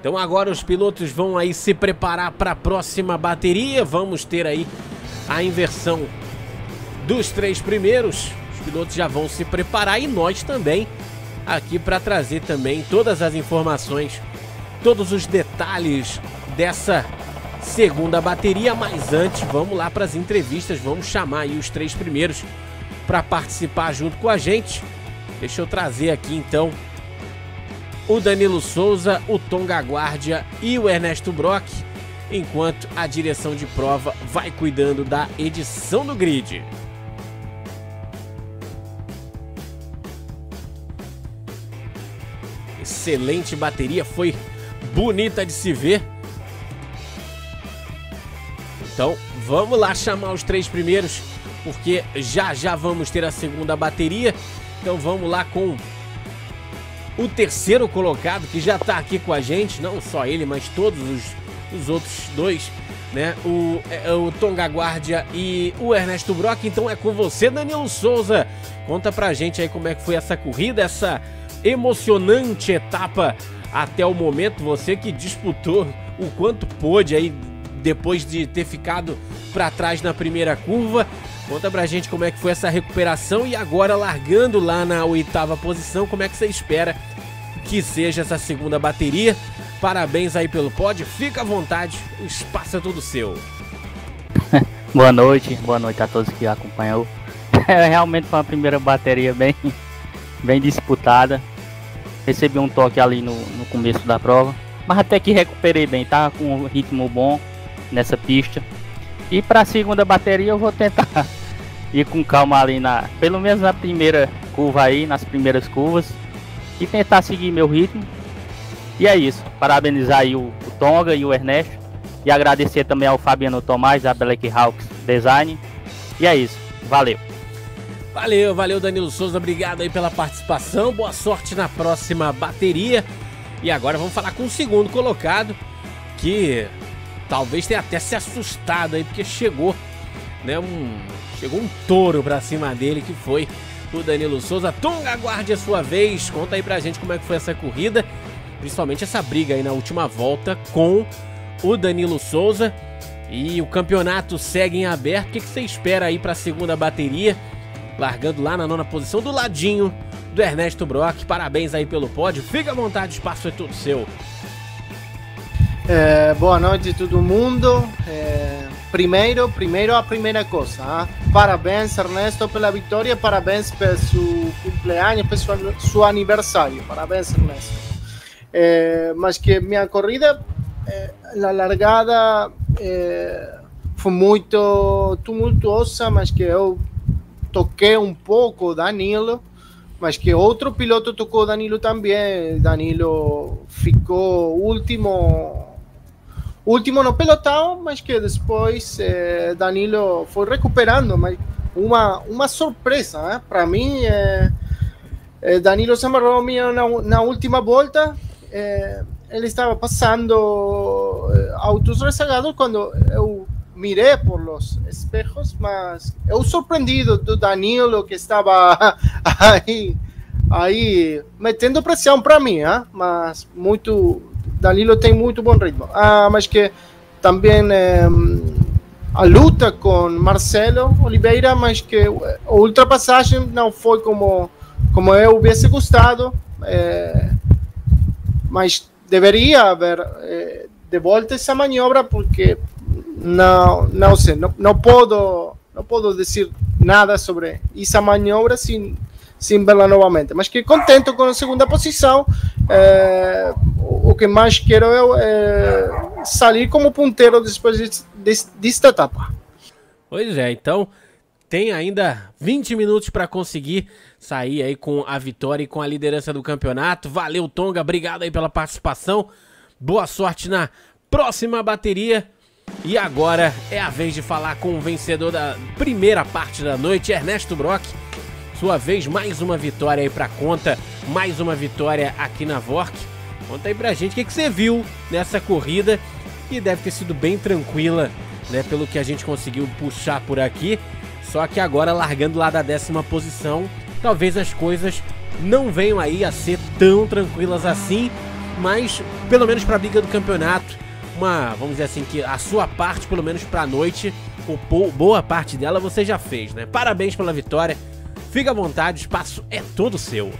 Então agora os pilotos vão aí se preparar para a próxima bateria. Vamos ter aí a inversão dos três primeiros. Os pilotos já vão se preparar e nós também aqui para trazer também todas as informações, todos os detalhes dessa segunda bateria. Mas antes, vamos lá para as entrevistas. Vamos chamar aí os três primeiros para participar junto com a gente. Deixa eu trazer aqui então o Danilo Souza, o Tom Gaguardia e o Ernesto Brock, enquanto a direção de prova vai cuidando da edição do grid. Excelente bateria, foi bonita de se ver. Então, vamos lá chamar os três primeiros, porque já já vamos ter a segunda bateria. Então vamos lá com o terceiro colocado, que já está aqui com a gente, não só ele, mas todos os, os outros dois, né? O, é, o Tonga Guardia e o Ernesto Brock. Então é com você, Danilo Souza. Conta pra gente aí como é que foi essa corrida, essa emocionante etapa até o momento. Você que disputou o quanto pôde aí depois de ter ficado para trás na primeira curva. Conta pra gente como é que foi essa recuperação e agora largando lá na oitava posição, como é que você espera que seja essa segunda bateria? Parabéns aí pelo pódio, fica à vontade, o espaço é todo seu. [laughs] boa noite, boa noite a todos que acompanhou. [laughs] É, realmente foi uma primeira bateria bem, [laughs] bem disputada. Recebi um toque ali no, no começo da prova, mas até que recuperei bem, tá com um ritmo bom nessa pista. E para a segunda bateria eu vou tentar ir com calma ali na, pelo menos na primeira curva aí, nas primeiras curvas e tentar seguir meu ritmo. E é isso. Parabenizar aí o, o Tonga e o Ernesto e agradecer também ao Fabiano Tomás da Black Hawks Design. E é isso. Valeu. Valeu, valeu Danilo Souza, obrigado aí pela participação. Boa sorte na próxima bateria. E agora vamos falar com o segundo colocado, que talvez tenha até se assustado aí, porque chegou, né, um Chegou um touro pra cima dele que foi o Danilo Souza. Tonga, aguarde a sua vez. Conta aí pra gente como é que foi essa corrida. Principalmente essa briga aí na última volta com o Danilo Souza. E o campeonato segue em aberto. O que, que você espera aí pra segunda bateria? Largando lá na nona posição do ladinho do Ernesto Brock. Parabéns aí pelo pódio. Fica à vontade, espaço é todo seu. É, boa noite todo mundo. É, primeiro, primeiro a primeira coisa. Hein? Parabéns, Ernesto, pela vitória. Parabéns pelo seu cumpleaños, pelo seu, seu aniversário. Parabéns, Ernesto. É, mas que minha corrida, na largada, foi muito tumultuosa, mas que eu toquei um pouco Danilo, mas que outro piloto tocou Danilo também. Danilo ficou último último no pelotão, mas que depois eh, Danilo foi recuperando, mas uma, uma surpresa, né? para mim, eh, eh, Danilo se amarrou na, na última volta, ele estava passando autos rezagados quando eu mirei por los espejos, mas eu surpreendido do Danilo que estava aí, [laughs] aí metendo pressão para mim, mas muito Danilo tem muito bom ritmo. Ah, mas que também a luta com Marcelo Oliveira, mas que a ultrapassagem não foi como, como eu hubiese gostado, é, mas deveria haver é, de volta essa maniobra, porque não, não sei, não, não, posso, não posso dizer nada sobre essa maniobra sem, sem vê-la novamente. Mas que contento com a segunda posição. É, o que mais quero é, sair como ponteiro depois de, de, desta etapa. Pois é, então tem ainda 20 minutos para conseguir sair aí com a vitória e com a liderança do campeonato. Valeu, Tonga, obrigado aí pela participação. Boa sorte na próxima bateria. E agora é a vez de falar com o vencedor da primeira parte da noite, Ernesto Brock. Sua vez, mais uma vitória aí pra conta, mais uma vitória aqui na Vork. Conta aí pra gente o que, que você viu nessa corrida, que deve ter sido bem tranquila, né? Pelo que a gente conseguiu puxar por aqui. Só que agora, largando lá da décima posição, talvez as coisas não venham aí a ser tão tranquilas assim, mas pelo menos para a briga do campeonato, uma, vamos dizer assim, que a sua parte, pelo menos para a noite, ou boa parte dela você já fez, né? Parabéns pela vitória. Fica à vontade, o espaço é todo seu.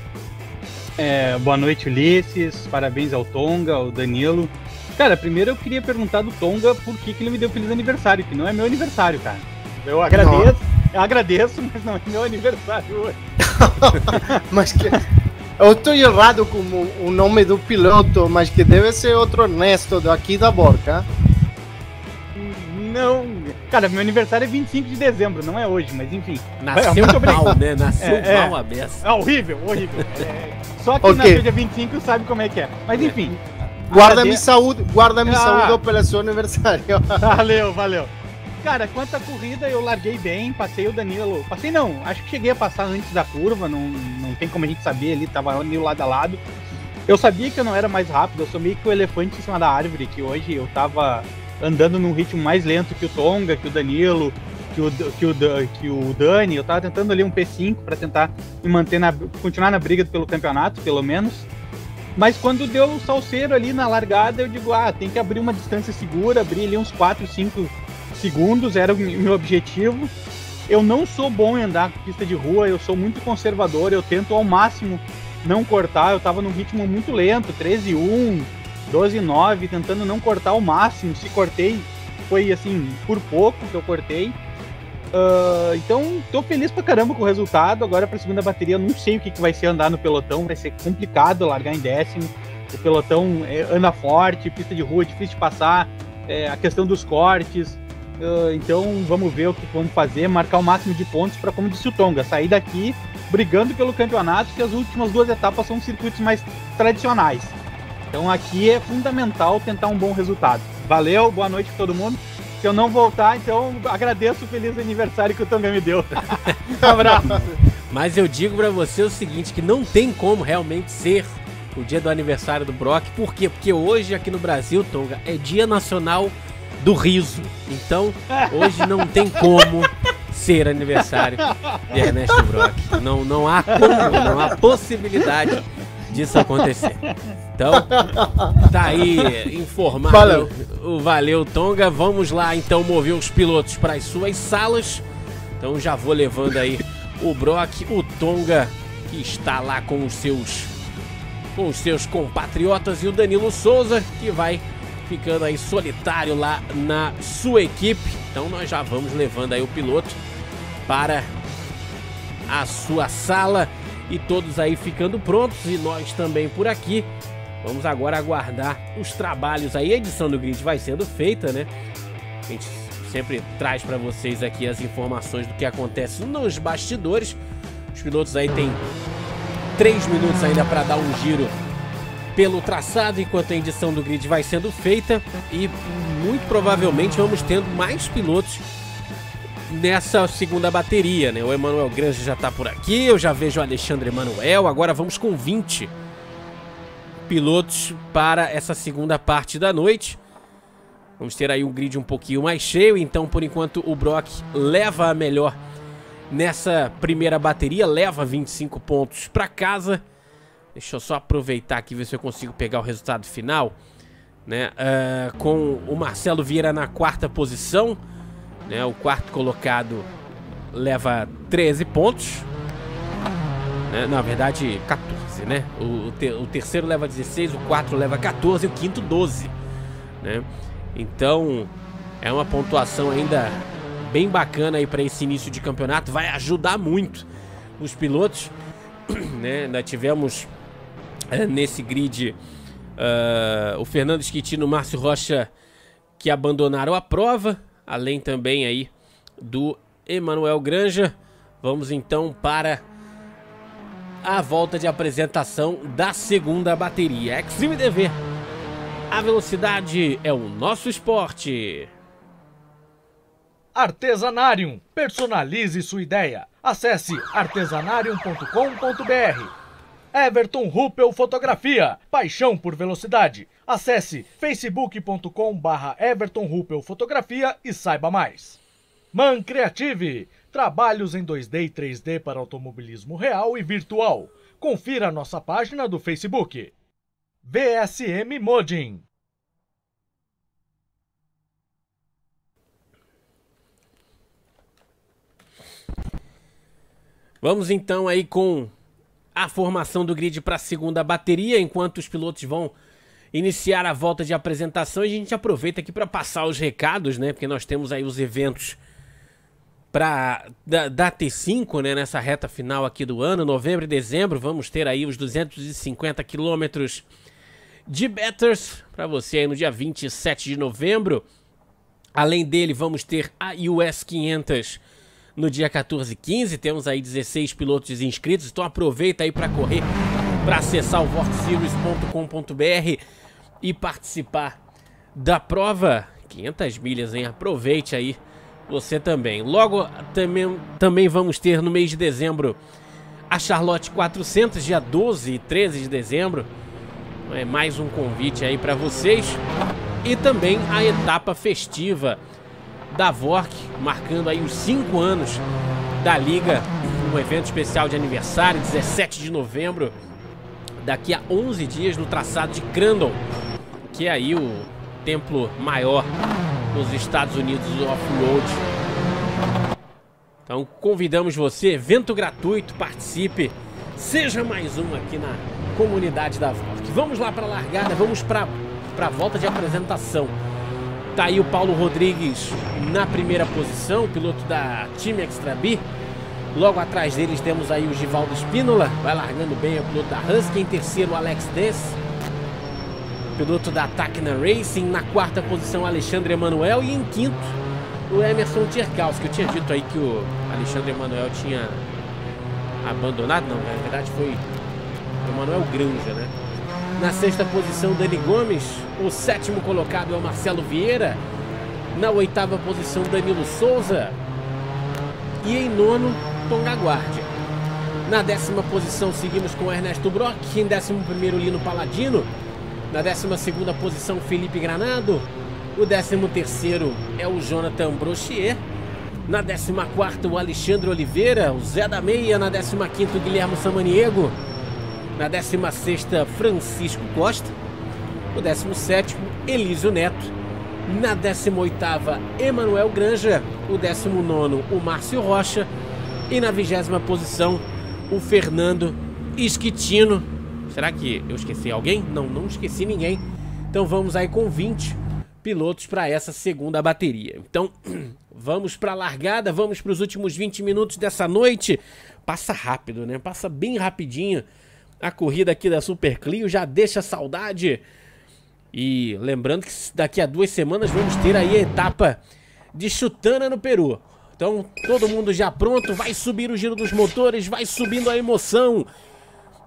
É, boa noite, Ulisses. Parabéns ao Tonga, ao Danilo. Cara, primeiro eu queria perguntar do Tonga por que, que ele me deu feliz aniversário, que não é meu aniversário, cara. Eu agradeço, eu agradeço, mas não é meu aniversário hoje. [laughs] mas que. Eu estou errado com o nome do piloto, mas que deve ser outro Ernesto daqui da Borca. Não. Cara, meu aniversário é 25 de dezembro, não é hoje, mas enfim. Nasceu mal, né? Nasceu é, mal é. a beça. É horrível, horrível. [laughs] É, só que okay. nasceu dia 25 sabe como é que é. Mas enfim. Guarda-me saúde, guarda-me ah, saúde pelo seu aniversário. [laughs] Valeu, valeu. Cara, quanto à corrida, eu larguei bem, passei o Danilo. Passei não, acho que cheguei a passar antes da curva, não, não tem como a gente saber ali, tava meio lado a lado. Eu sabia que eu não era mais rápido, eu sou meio que o elefante em cima da árvore, que hoje eu tava andando num ritmo mais lento que o Tonga, que o Danilo, que o, que o, que o Dani. Eu tava tentando ali um P5 para tentar me manter na. continuar na briga pelo campeonato, pelo menos. Mas quando deu o salseiro ali na largada, eu digo, ah, tem que abrir uma distância segura, abrir ali uns 4, 5 segundos, era o meu objetivo. Eu não sou bom em andar com pista de rua, eu sou muito conservador, eu tento ao máximo não cortar, eu tava num ritmo muito lento, 13 1, 12 9, tentando não cortar ao máximo. Se cortei, foi assim, por pouco que eu cortei. Uh, então, tô feliz pra caramba com o resultado. Agora pra segunda bateria, eu não sei o que, que vai ser andar no pelotão, vai ser complicado largar em décimo. O pelotão é, anda forte, pista de rua difícil de passar, é, a questão dos cortes. Uh, então vamos ver o que vamos fazer, marcar o máximo de pontos para, como disse o Tonga, sair daqui brigando pelo campeonato, que as últimas duas etapas são circuitos mais tradicionais. Então aqui é fundamental tentar um bom resultado. Valeu, boa noite para todo mundo. Se eu não voltar, então agradeço o feliz aniversário que o Tonga me deu. [laughs] um abraço. Mas eu digo para você o seguinte, que não tem como realmente ser o dia do aniversário do Brock. Por quê? Porque hoje aqui no Brasil, Tonga, é dia nacional do riso. Então, hoje não tem como ser aniversário de Ernesto Brock. Não, não há como, não há possibilidade disso acontecer. Então, [laughs] tá aí informado valeu. o Valeu Tonga. Vamos lá então mover os pilotos para as suas salas. Então já vou levando aí o Brock, o Tonga que está lá com os seus com os seus compatriotas e o Danilo Souza que vai ficando aí solitário lá na sua equipe. Então nós já vamos levando aí o piloto para a sua sala e todos aí ficando prontos e nós também por aqui. Vamos agora aguardar os trabalhos aí. A edição do grid vai sendo feita, né? A gente sempre traz para vocês aqui as informações do que acontece nos bastidores. Os pilotos aí têm três minutos ainda para dar um giro pelo traçado enquanto a edição do grid vai sendo feita e muito provavelmente vamos tendo mais pilotos nessa segunda bateria, né? O Emanuel Grange já está por aqui, eu já vejo o Alexandre Emanuel, agora vamos com 20 pilotos para essa segunda parte da noite. Vamos ter aí um grid um pouquinho mais cheio, então por enquanto o Brock leva a melhor nessa primeira bateria, leva 25 pontos para casa. Deixa eu só aproveitar aqui ver se eu consigo pegar o resultado final. Né? Uh, com o Marcelo Vieira na quarta posição. Né? O quarto colocado leva 13 pontos. Né? Na verdade, 14, né? O, ter, o, terceiro leva 16, o quarto leva 14 e o quinto 12. Né? Então, é uma pontuação ainda bem bacana aí para esse início de campeonato. Vai ajudar muito os pilotos [clears throat] né? Nós tivemos é, nesse grid uh, o Fernando Esquitino e o Márcio Rocha que abandonaram a prova, além também aí do Emanuel Granja. Vamos então para a volta de apresentação da segunda bateria. Extreme DV. A velocidade é o nosso esporte. Artesanarium. Personalize sua ideia. Acesse artesanarium.com.br. Everton Ruppel Fotografia. Paixão por velocidade. Acesse facebook.com/barra Everton Ruppel Fotografia e saiba mais. Man Creative. Trabalhos em 2D e 3D para automobilismo real e virtual. Confira nossa página do Facebook. VSM Modin. Vamos então aí com a formação do grid para a segunda bateria, enquanto os pilotos vão iniciar a volta de apresentação. A gente aproveita aqui para passar os recados, né? Porque nós temos aí os eventos para da, da, T5, né, nessa reta final aqui do ano, novembro e dezembro, vamos ter aí os 250 quilômetros de Betters para você aí no dia 27 de novembro. Além dele, vamos ter a US 500 no dia 14 e 15. Temos aí 16 pilotos inscritos, então aproveita aí para correr, para acessar o vortseries.com.br e participar da prova. 500 milhas, hein? Aproveite aí você também. Logo, também, também vamos ter no mês de dezembro a Charlotte 400, dia 12 e 13 de dezembro. É mais um convite aí para vocês. E também a etapa festiva da VORC, marcando aí os 5 anos da Liga. Um evento especial de aniversário, 17 de novembro, daqui a 11 dias no traçado de Crandon, que é aí o templo maior nos Estados Unidos off-road. Então convidamos você, evento gratuito, participe, seja mais um aqui na comunidade da Volk. Vamos lá para a largada, vamos para a volta de apresentação. Tá aí o Paulo Rodrigues na primeira posição, piloto da Time Extra B. Logo atrás deles temos aí o Givaldo Spínola, vai largando bem o piloto da Husky. Em terceiro, Alex Dess piloto da Tacna Racing. Na quarta posição, Alexandre Emanuel. E em quinto, o Emerson Tierkaus, que eu tinha dito aí que o Alexandre Emanuel tinha abandonado. Não, na verdade foi Emanuel Granja, né? Na sexta posição, Dani Gomes. O sétimo colocado é o Marcelo Vieira. Na oitava posição, Danilo Souza. E em nono, Tonga. Na décima posição, seguimos com Ernesto Brock. Em décimo primeiro, Lino Paladino. Na 12 posição, Felipe Granado. O 13 é o Jonathan Brochier. Na 14 o Alexandre Oliveira. O Zé da Meia. Na 15 o Guilherme Samaniego. Na 16 Francisco Costa. O 17 Elísio Neto. Na 18 Emanuel Granja. O 19 o Márcio Rocha. E na 20 posição o Fernando Esquitino. Será que eu esqueci alguém? Não, não esqueci ninguém. Então vamos aí com 20 pilotos para essa segunda bateria. Então [clears throat] vamos para a largada, vamos para os últimos 20 minutos dessa noite. Passa rápido, né? Passa bem rapidinho. A corrida aqui da Super Clio já deixa saudade. E lembrando que daqui a duas semanas vamos ter aí a etapa de Chutana no Peru. Então todo mundo já pronto, vai subir o giro dos motores, vai subindo a emoção.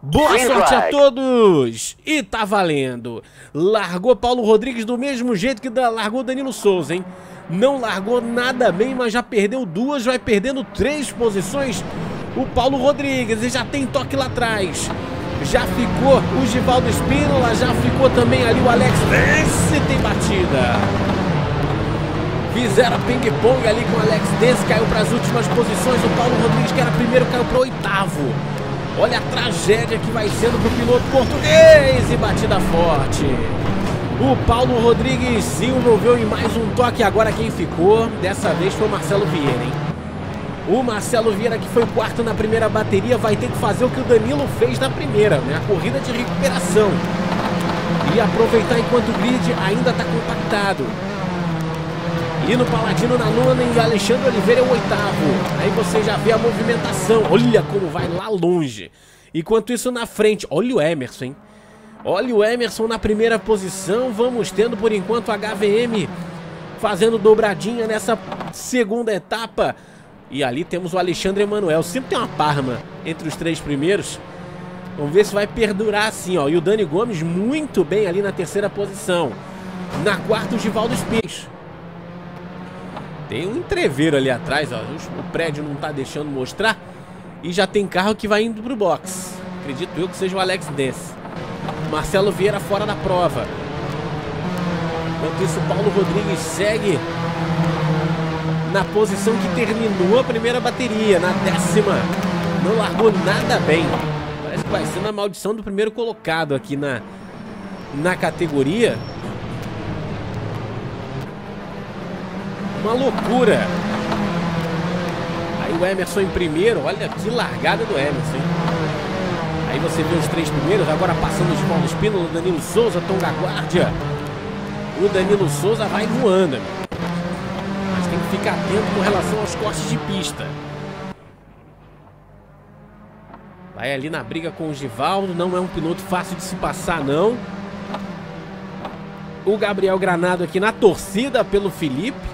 Boa sorte a todos! E tá valendo! Largou Paulo Rodrigues do mesmo jeito que largou Danilo Souza, hein? Não largou nada bem, mas já perdeu duas, vai perdendo três posições. O Paulo Rodrigues e já tem toque lá atrás. Já ficou o Givaldo Espínola, já ficou também ali o Alex Dance, tem batida. Fizeram ping-pong ali com o Alex Dance, caiu para as últimas posições. O Paulo Rodrigues, que era primeiro, caiu para o oitavo. Olha a tragédia que vai sendo para o piloto português e batida forte. O Paulo Rodrigues se envolveu em mais um toque. Agora quem ficou, dessa vez foi o Marcelo Vieira, hein? O Marcelo Vieira, que foi quarto na primeira bateria, vai ter que fazer o que o Danilo fez na primeira, né? A corrida de recuperação. E aproveitar enquanto o grid ainda está compactado. Lino Paladino na nona e Alexandre Oliveira é o oitavo. Aí você já vê a movimentação. Olha como vai lá longe. Enquanto isso na frente, olha o Emerson, hein? Olha o Emerson na primeira posição. Vamos tendo por enquanto a HVM fazendo dobradinha nessa segunda etapa. E ali temos o Alexandre Emanuel. Sempre tem uma parma entre os três primeiros. Vamos ver se vai perdurar assim, ó. E o Dani Gomes muito bem ali na terceira posição. Na quarta, o Givaldo Espinhos. Tem um entreveiro ali atrás, ó. O prédio não tá deixando mostrar. E já tem carro que vai indo pro box. Acredito eu que seja o Alex Dess. Marcelo Vieira fora da prova. Enquanto isso, Paulo Rodrigues segue na posição que terminou a primeira bateria, na décima. Não largou nada bem. Parece que vai ser na maldição do primeiro colocado aqui na, na categoria. Uma loucura. Aí o Emerson em primeiro. Olha que largada do Emerson, hein? Aí você vê os três primeiros, agora passando de Paulo Espínola, Danilo Souza, Tonga Guardia. O Danilo Souza vai voando, mas tem que ficar atento com relação aos cortes de pista. Vai ali na briga com o Givaldo, não é um piloto fácil de se passar, não. O Gabriel Granado aqui na torcida pelo Felipe.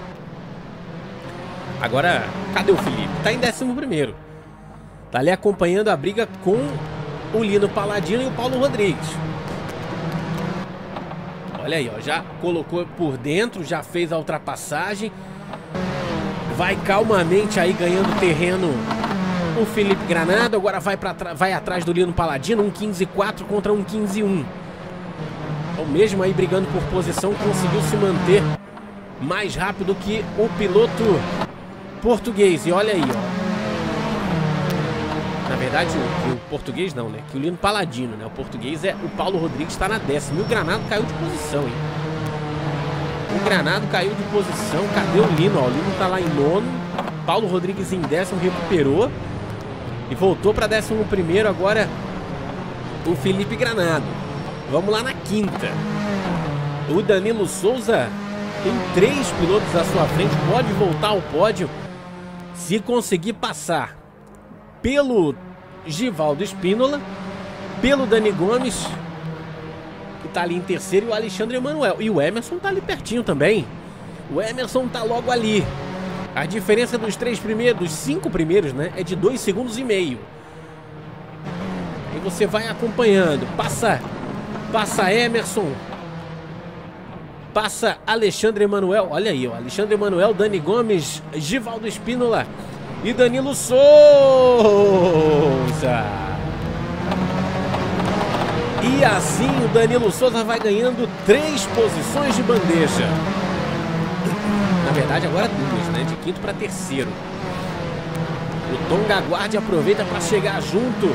Agora, cadê o Felipe? Tá em décimo primeiro. Tá ali acompanhando a briga com o Lino Paladino e o Paulo Rodrigues. Olha aí, ó, já colocou por dentro, já fez a ultrapassagem. Vai calmamente aí ganhando terreno o Felipe Granado. Agora vai, pra, vai atrás do Lino Paladino, um 15-4 contra um 15-1. O mesmo aí brigando por posição, conseguiu se manter mais rápido que o piloto português. E olha aí, ó. Na verdade, o, o, português não, né? Que o Lino Paladino, né? O português é o Paulo Rodrigues está na décima. E o Granado caiu de posição, hein? O Granado caiu de posição. Cadê o Lino? Ó, o Lino tá lá em nono. Paulo Rodrigues em décimo recuperou. E voltou para décimo primeiro. Agora o Felipe Granado. Vamos lá na quinta. O Danilo Souza tem três pilotos à sua frente. Pode voltar ao pódio se conseguir passar pelo Givaldo Espínola, pelo Dani Gomes, que tá ali em terceiro, e o Alexandre Emanuel. E o Emerson tá ali pertinho também. O Emerson tá logo ali. A diferença dos três primeiros, dos cinco primeiros, né, é de dois segundos e meio. E você vai acompanhando. Passa, passa Emerson. Passa Alexandre Emanuel. Olha aí, ó. Alexandre Emanuel, Dani Gomes, Givaldo Espínola e Danilo Souza. E assim o Danilo Souza vai ganhando três posições de bandeja. Na verdade, agora duas, né? De quinto para terceiro. O Tonga Guardi aproveita para chegar junto.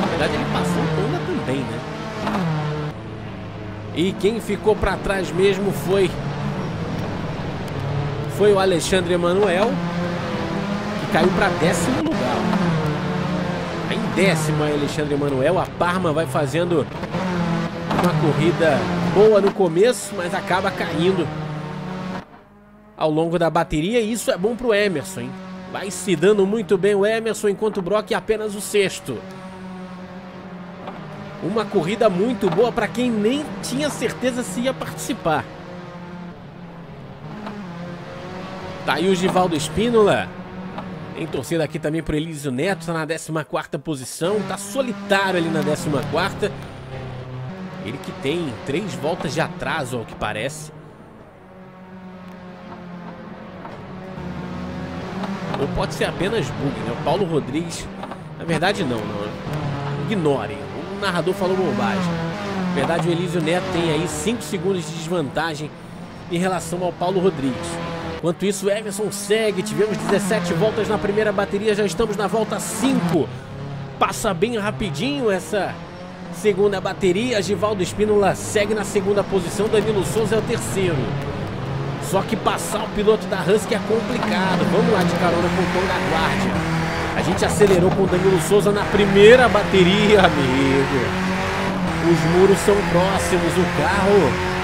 Na verdade, ele passou o Tonga também, né? E quem ficou para trás mesmo foi foi o Alexandre Emanuel caiu para décimo lugar. Em décimo Alexandre Emanuel. A Parma vai fazendo uma corrida boa no começo, mas acaba caindo ao longo da bateria. E isso é bom para o Emerson, hein? Vai se dando muito bem o Emerson, enquanto o Brock é apenas o sexto. Uma corrida muito boa para quem nem tinha certeza se ia participar. Tá aí o Givaldo Espínola. Tem torcida aqui também pro Elísio Neto, tá na 14 posição, tá solitário ali na 14 Ele que tem três voltas de atraso, ao que parece. Ou pode ser apenas bug, né? O Paulo Rodrigues, na verdade não, não. Ignorem, narrador falou bobagem. Na verdade o Elísio Neto tem aí 5 segundos de desvantagem em relação ao Paulo Rodrigues. Enquanto isso, Emerson segue. Tivemos 17 voltas na primeira bateria, já estamos na volta 5. Passa bem rapidinho essa segunda bateria. Givaldo Espínola segue na segunda posição. Danilo Souza é o terceiro. Só que passar o piloto da Husky é complicado. Vamos lá de carona com o Tom da Guardia. Gente acelerou com o Danilo Souza na primeira bateria, amigo. Os muros são próximos, o carro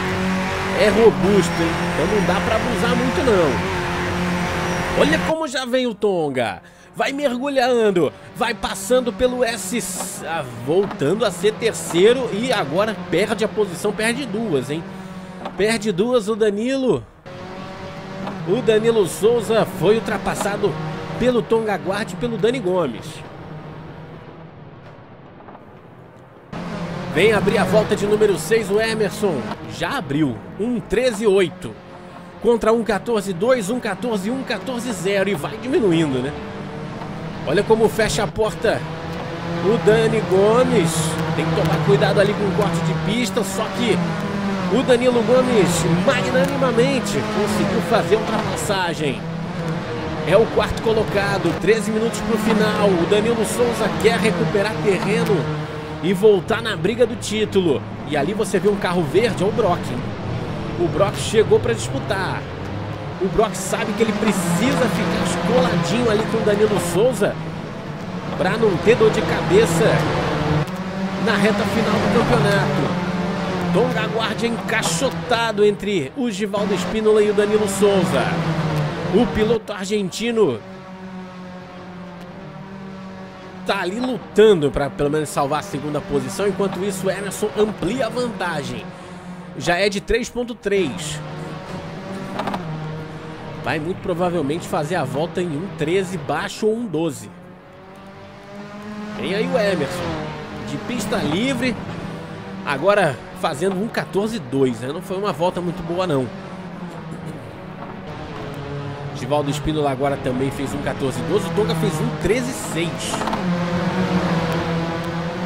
é robusto, hein? Então não dá para abusar muito não. Olha como já vem o Tonga. vai mergulhando, vai passando pelo S, ah, voltando a ser terceiro e agora perde a posição, perde duas, hein? Perde duas o Danilo. O Danilo Souza foi ultrapassado pelo Tonga Guard e pelo Dani Gomes. Vem abrir a volta de número 6 o Emerson. Já abriu. 1-13-8. Contra 1-14-2, 1-14, 1-14-0. E vai diminuindo, né? Olha como fecha a porta o Dani Gomes. Tem que tomar cuidado ali com o corte de pista. Só que o Danilo Gomes magnanimamente conseguiu fazer a ultrapassagem. É o quarto colocado, 13 minutos para o final. O Danilo Souza quer recuperar terreno e voltar na briga do título. E ali você vê um carro verde, é o Brock. O Brock chegou para disputar. O Brock sabe que ele precisa ficar escoladinho ali com o Danilo Souza para não ter dor de cabeça na reta final do campeonato. Tonga Guardia encaixotado entre o Givaldo Espínola e o Danilo Souza. O piloto argentino tá ali lutando para pelo menos salvar a segunda posição, enquanto isso o Emerson amplia a vantagem. Já é de 3.3. Vai muito provavelmente fazer a volta em 1.13 baixo ou 1.12. Vem aí o Emerson. De pista livre. Agora fazendo 1.14.2, né? Não foi uma volta muito boa não. Givaldo Espínola agora também fez um 14-12. O Tonga fez um 13-6.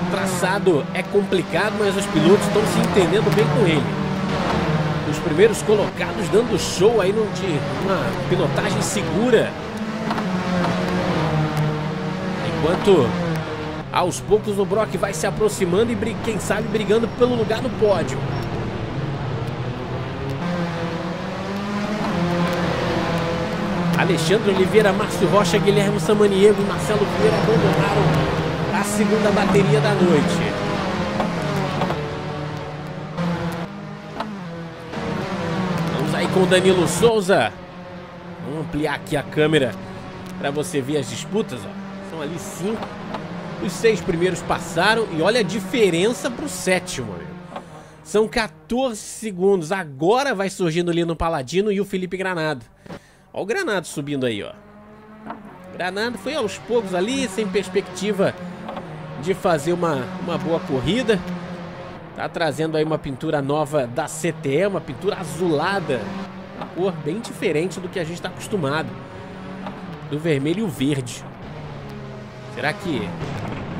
O traçado é complicado, mas os pilotos estão se entendendo bem com ele. Os primeiros colocados dando show aí no, de uma pilotagem segura. Enquanto aos poucos o Brock vai se aproximando e quem sabe brigando pelo lugar no pódio. Alexandre Oliveira, Márcio Rocha, Guilherme Samaniego e Marcelo Vieira abandonaram a segunda bateria da noite. Vamos aí com Danilo Souza. Vamos ampliar aqui a câmera para você ver as disputas. Ó. São ali cinco. Os seis primeiros passaram e olha a diferença para o sétimo. Amigo. São 14 segundos. Agora vai surgindo ali no Paladino e o Felipe Granado. Olha o Granado subindo aí, ó. Granado foi aos poucos ali, sem perspectiva de fazer uma, uma boa corrida. Tá trazendo aí uma pintura nova da CTE, uma pintura azulada. Uma cor bem diferente do que a gente está acostumado. Do vermelho e o verde. Será que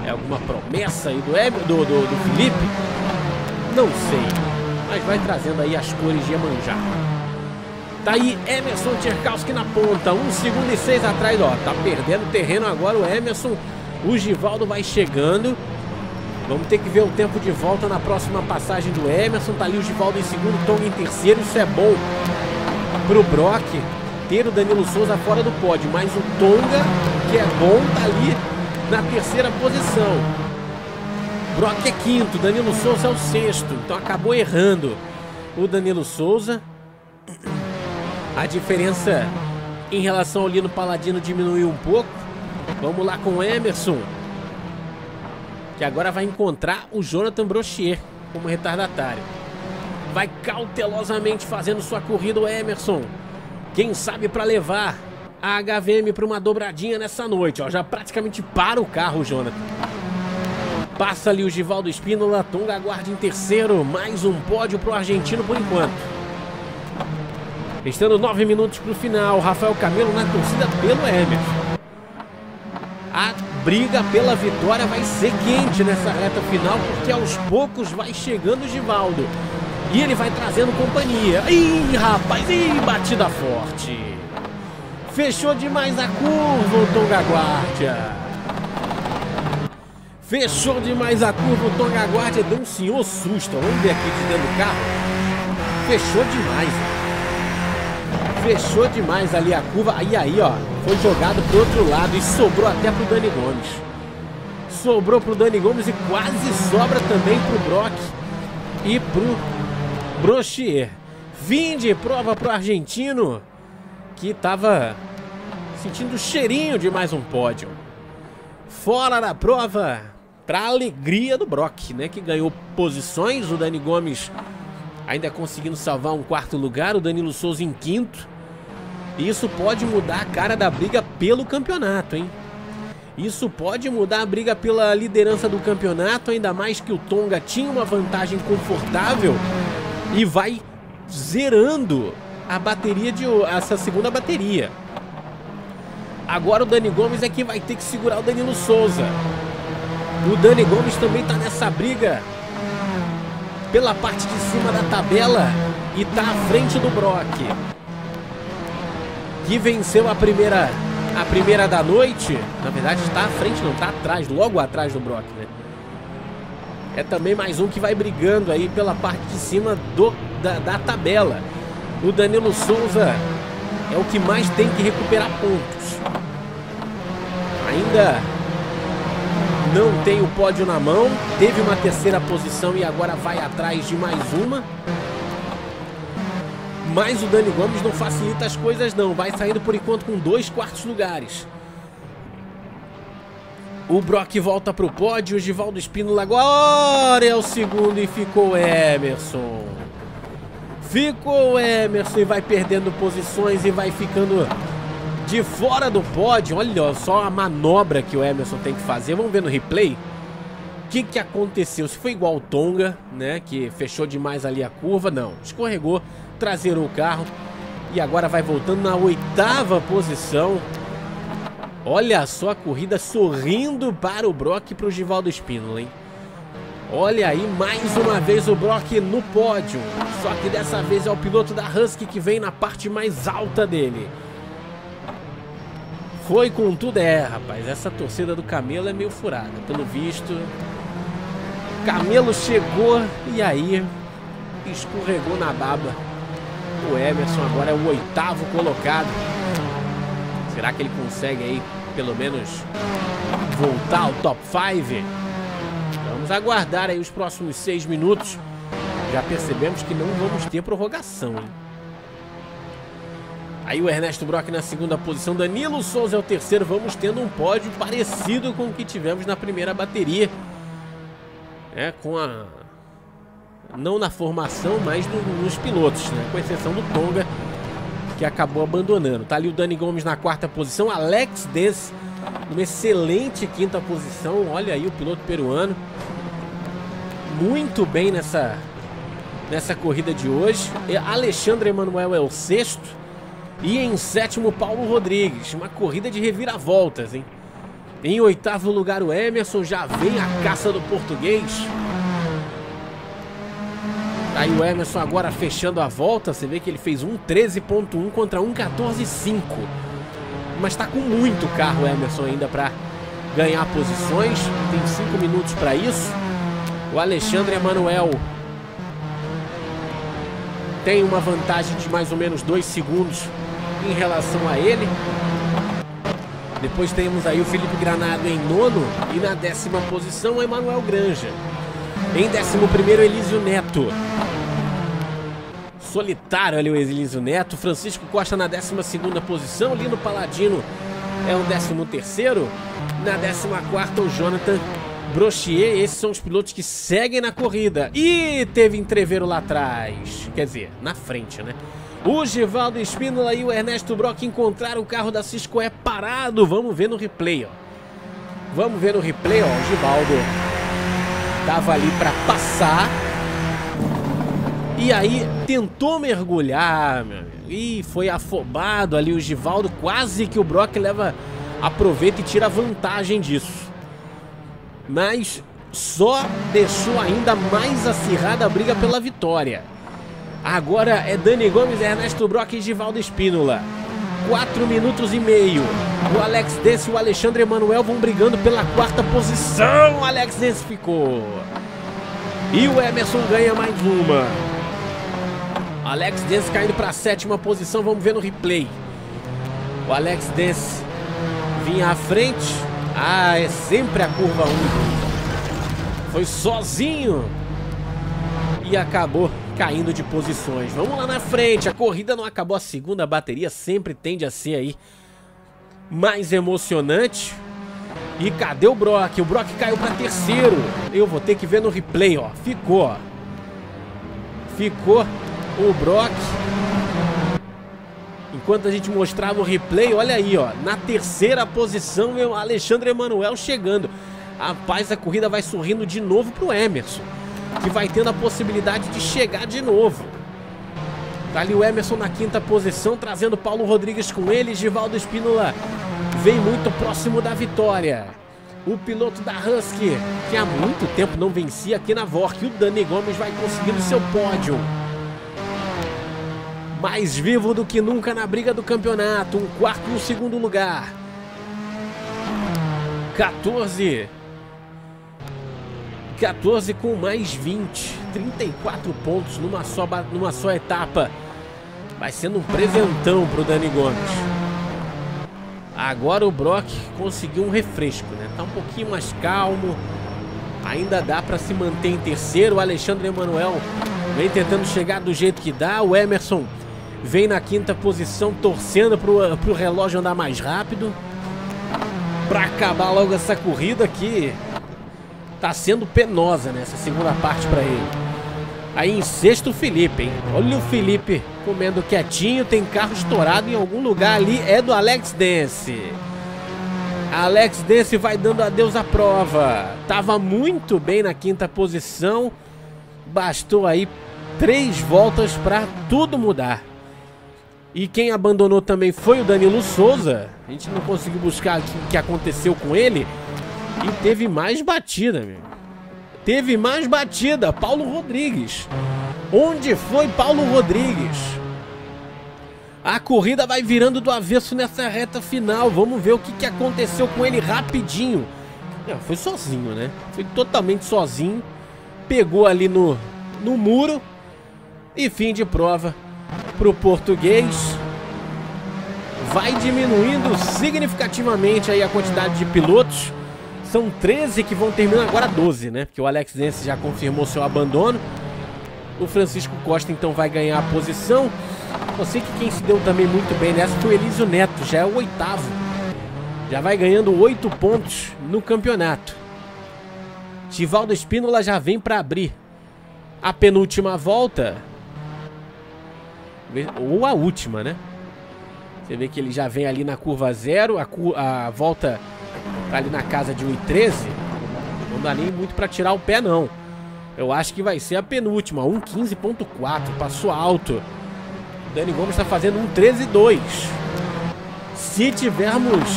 é alguma promessa aí do, do, do, do Felipe? Não sei. Mas vai trazendo aí as cores de Iemanjá. Tá aí Emerson Tcherkowski na ponta, um segundo e seis atrás, ó. Tá perdendo terreno agora o Emerson. O Givaldo vai chegando. Vamos ter que ver o tempo de volta na próxima passagem do Emerson. Tá ali o Givaldo em segundo, Tonga em terceiro. Isso é bom pro Brock ter o Danilo Souza fora do pódio. Mas o Tonga, que é bom, tá ali na terceira posição. Brock é quinto, Danilo Souza é o sexto. Então acabou errando o Danilo Souza. A diferença em relação ao Lino Paladino diminuiu um pouco. Vamos lá com o Emerson. Que agora vai encontrar o Jonathan Brochier como retardatário. Vai cautelosamente fazendo sua corrida o Emerson. Quem sabe para levar a HVM para uma dobradinha nessa noite. Ó, já praticamente para o carro o Jonathan. Passa ali o Givaldo Espínola, Tonga aguarda em terceiro. Mais um pódio para o argentino por enquanto. Restando nove minutos para o final. Rafael Camelo na torcida pelo Emerson. A briga pela vitória vai ser quente nessa reta final, porque aos poucos vai chegando o Givaldo. E ele vai trazendo companhia. Ih, rapaz, ih, batida forte. Fechou demais a curva o Tonga Guardia. Fechou demais a curva o Tonga Guardia. Deu um senhor susto. Vamos ver aqui de dentro do carro. Fechou demais fechou demais ali a curva. E aí, ó, foi jogado pro outro lado e sobrou até pro Dani Gomes. Sobrou pro Dani Gomes e quase sobra também pro Brock e pro Brochier. Fim de prova pro argentino que tava sentindo o cheirinho de mais um pódio. Fora da prova, para alegria do Brock, né, que ganhou posições, o Dani Gomes ainda conseguindo salvar um quarto lugar, o Danilo Souza em quinto. Isso pode mudar a cara da briga pelo campeonato, hein? Isso pode mudar a briga pela liderança do campeonato, ainda mais que o Tonga tinha uma vantagem confortável e vai zerando a bateria de essa segunda bateria. Agora o Dani Gomes é que vai ter que segurar o Danilo Souza. O Dani Gomes também está nessa briga pela parte de cima da tabela e está à frente do Brock. Que venceu a primeira a primeira da noite. Na verdade está à frente, não está atrás, logo atrás do Brock, né? É também mais um que vai brigando aí pela parte de cima do, da, da tabela. O Danilo Souza é o que mais tem que recuperar pontos. Ainda não tem o pódio na mão, teve uma terceira posição e agora vai atrás de mais uma. Mas o Dani Gomes não facilita as coisas não, vai saindo por enquanto com dois quartos lugares. O Brock volta pro pódio, o Givaldo Espínola agora é o segundo e ficou Emerson. Ficou Emerson e vai perdendo posições e vai ficando de fora do pódio. Olha só a manobra que o Emerson tem que fazer. Vamos ver no replay. O que, que aconteceu? Se foi igual o Tonga, né? Que fechou demais ali a curva. Não, escorregou, traseirou o carro. E agora vai voltando na oitava posição. Olha só a corrida sorrindo para o Brock e para o Givaldo Espínola, hein? Olha aí, mais uma vez o Brock no pódio. Só que dessa vez é o piloto da Husky que vem na parte mais alta dele. Foi com tudo, é, rapaz. Essa torcida do Camelo é meio furada. Pelo visto, Camelo chegou e aí escorregou na baba. O Emerson agora é o oitavo colocado. Será que ele consegue aí, pelo menos, voltar ao top 5? Vamos aguardar aí os próximos seis minutos. Já percebemos que não vamos ter prorrogação, hein? Aí o Ernesto Brock na segunda posição, Danilo Souza é o terceiro. Vamos tendo um pódio parecido com o que tivemos na primeira bateria. É, com a... Não na formação, mas no, nos pilotos, né? Com exceção do Tonga, que acabou abandonando. Tá ali o Dani Gomes na quarta posição, Alex Des numa excelente quinta posição. Olha aí o piloto peruano muito bem nessa, nessa corrida de hoje. Alexandre Emanuel é o sexto. E em sétimo, Paulo Rodrigues. Uma corrida de reviravoltas, hein? Em oitavo lugar, o Emerson. Já vem a caça do português. Aí o Emerson agora fechando a volta. Você vê que ele fez um 13.1 contra um 14.5. Mas tá com muito carro o Emerson ainda para ganhar posições. Tem cinco minutos para isso. O Alexandre Emanuel tem uma vantagem de mais ou menos dois segundos em relação a ele. Depois temos aí o Felipe Granado em nono e na décima posição o Emanuel Granja. Em décimo primeiro, Elísio Neto. Solitário ali o Elísio Neto. Francisco Costa na décima segunda posição. Lino Paladino é o décimo terceiro. Na décima quarta, o Jonathan Brochier, esses são os pilotos que seguem na corrida. E teve entreveiro lá atrás. Quer dizer, na frente, né? O Givaldo Espínola e o Ernesto Brock encontraram o carro da Cisco é parado. Vamos ver no replay, ó. Vamos ver no replay, ó. O Givaldo tava ali para passar. E aí tentou mergulhar, meu amigo. E foi afobado ali o Givaldo. Quase que o Brock leva, aproveita e tira vantagem disso mas só deixou ainda mais acirrada a briga pela vitória. Agora é Dani Gomes, Ernesto Brock e Givaldo Espínola. 4 minutos e meio. O Alex Desse e o Alexandre Emanuel vão brigando pela quarta posição. O Alex Desse ficou. E o Emerson ganha mais uma. Alex Desse caindo para a sétima posição. Vamos ver no replay. O Alex Desse vinha à frente. Ah, é sempre a curva 1. Foi sozinho. E acabou caindo de posições. Vamos lá na frente. A corrida não acabou. A segunda bateria sempre tende a ser aí mais emocionante. E cadê o Brock? O Brock caiu para terceiro. Eu vou ter que ver no replay, ó. Ficou, ó. Ficou o Brock. Enquanto a gente mostrava o replay, olha aí, ó. Na terceira posição, o Alexandre Emanuel chegando. Rapaz, a corrida vai sorrindo de novo pro Emerson. Que vai tendo a possibilidade de chegar de novo. Tá ali o Emerson na quinta posição, trazendo Paulo Rodrigues com ele. Givaldo Espínola vem muito próximo da vitória. O piloto da Husky, que há muito tempo não vencia aqui na VORC. O Dani Gomes vai conseguindo seu pódio. Mais vivo do que nunca na briga do campeonato. Um quarto um segundo lugar. 14. 14 com mais 20. 34 pontos numa só, numa só etapa. Vai sendo um presentão pro Dani Gomes. Agora o Brock conseguiu um refresco, né? Tá um pouquinho mais calmo. Ainda dá para se manter em terceiro. O Alexandre Emanuel vem tentando chegar do jeito que dá. O Emerson vem na quinta posição, torcendo pro, pro relógio andar mais rápido. Para acabar logo essa corrida que tá sendo penosa nessa segunda parte para ele. Aí em sexto, o Felipe, hein? Olha o Felipe comendo quietinho. Tem carro estourado em algum lugar ali. É do Alex Dance. Alex Dance vai dando adeus à prova. Tava muito bem na quinta posição. Bastou aí três voltas para tudo mudar. E quem abandonou também foi o Danilo Souza. A gente não conseguiu buscar o que aconteceu com ele. E teve mais batida, meu teve mais batida, Paulo Rodrigues. Onde foi Paulo Rodrigues? A corrida vai virando do avesso nessa reta final. Vamos ver o que, que aconteceu com ele rapidinho. Foi sozinho, né? Foi totalmente sozinho. Pegou ali no, no muro. E fim de prova para o português. Vai diminuindo significativamente aí a quantidade de pilotos. São 13 que vão terminar agora 12, né? Porque o Alex Dance já confirmou seu abandono. O Francisco Costa então vai ganhar a posição. Eu sei que quem se deu também muito bem nessa foi o Elísio Neto, já é o oitavo. Já vai ganhando 8 pontos no campeonato. Tivaldo Espínola já vem para abrir a penúltima volta. Ou a última, né? Você vê que ele já vem ali na curva zero, a, cu a volta tá ali na casa de 1,13, não dá nem muito para tirar o pé não. Eu acho que vai ser a penúltima, 1,15.4, passou alto. Dani Gomes está fazendo 1,13.2. Se tivermos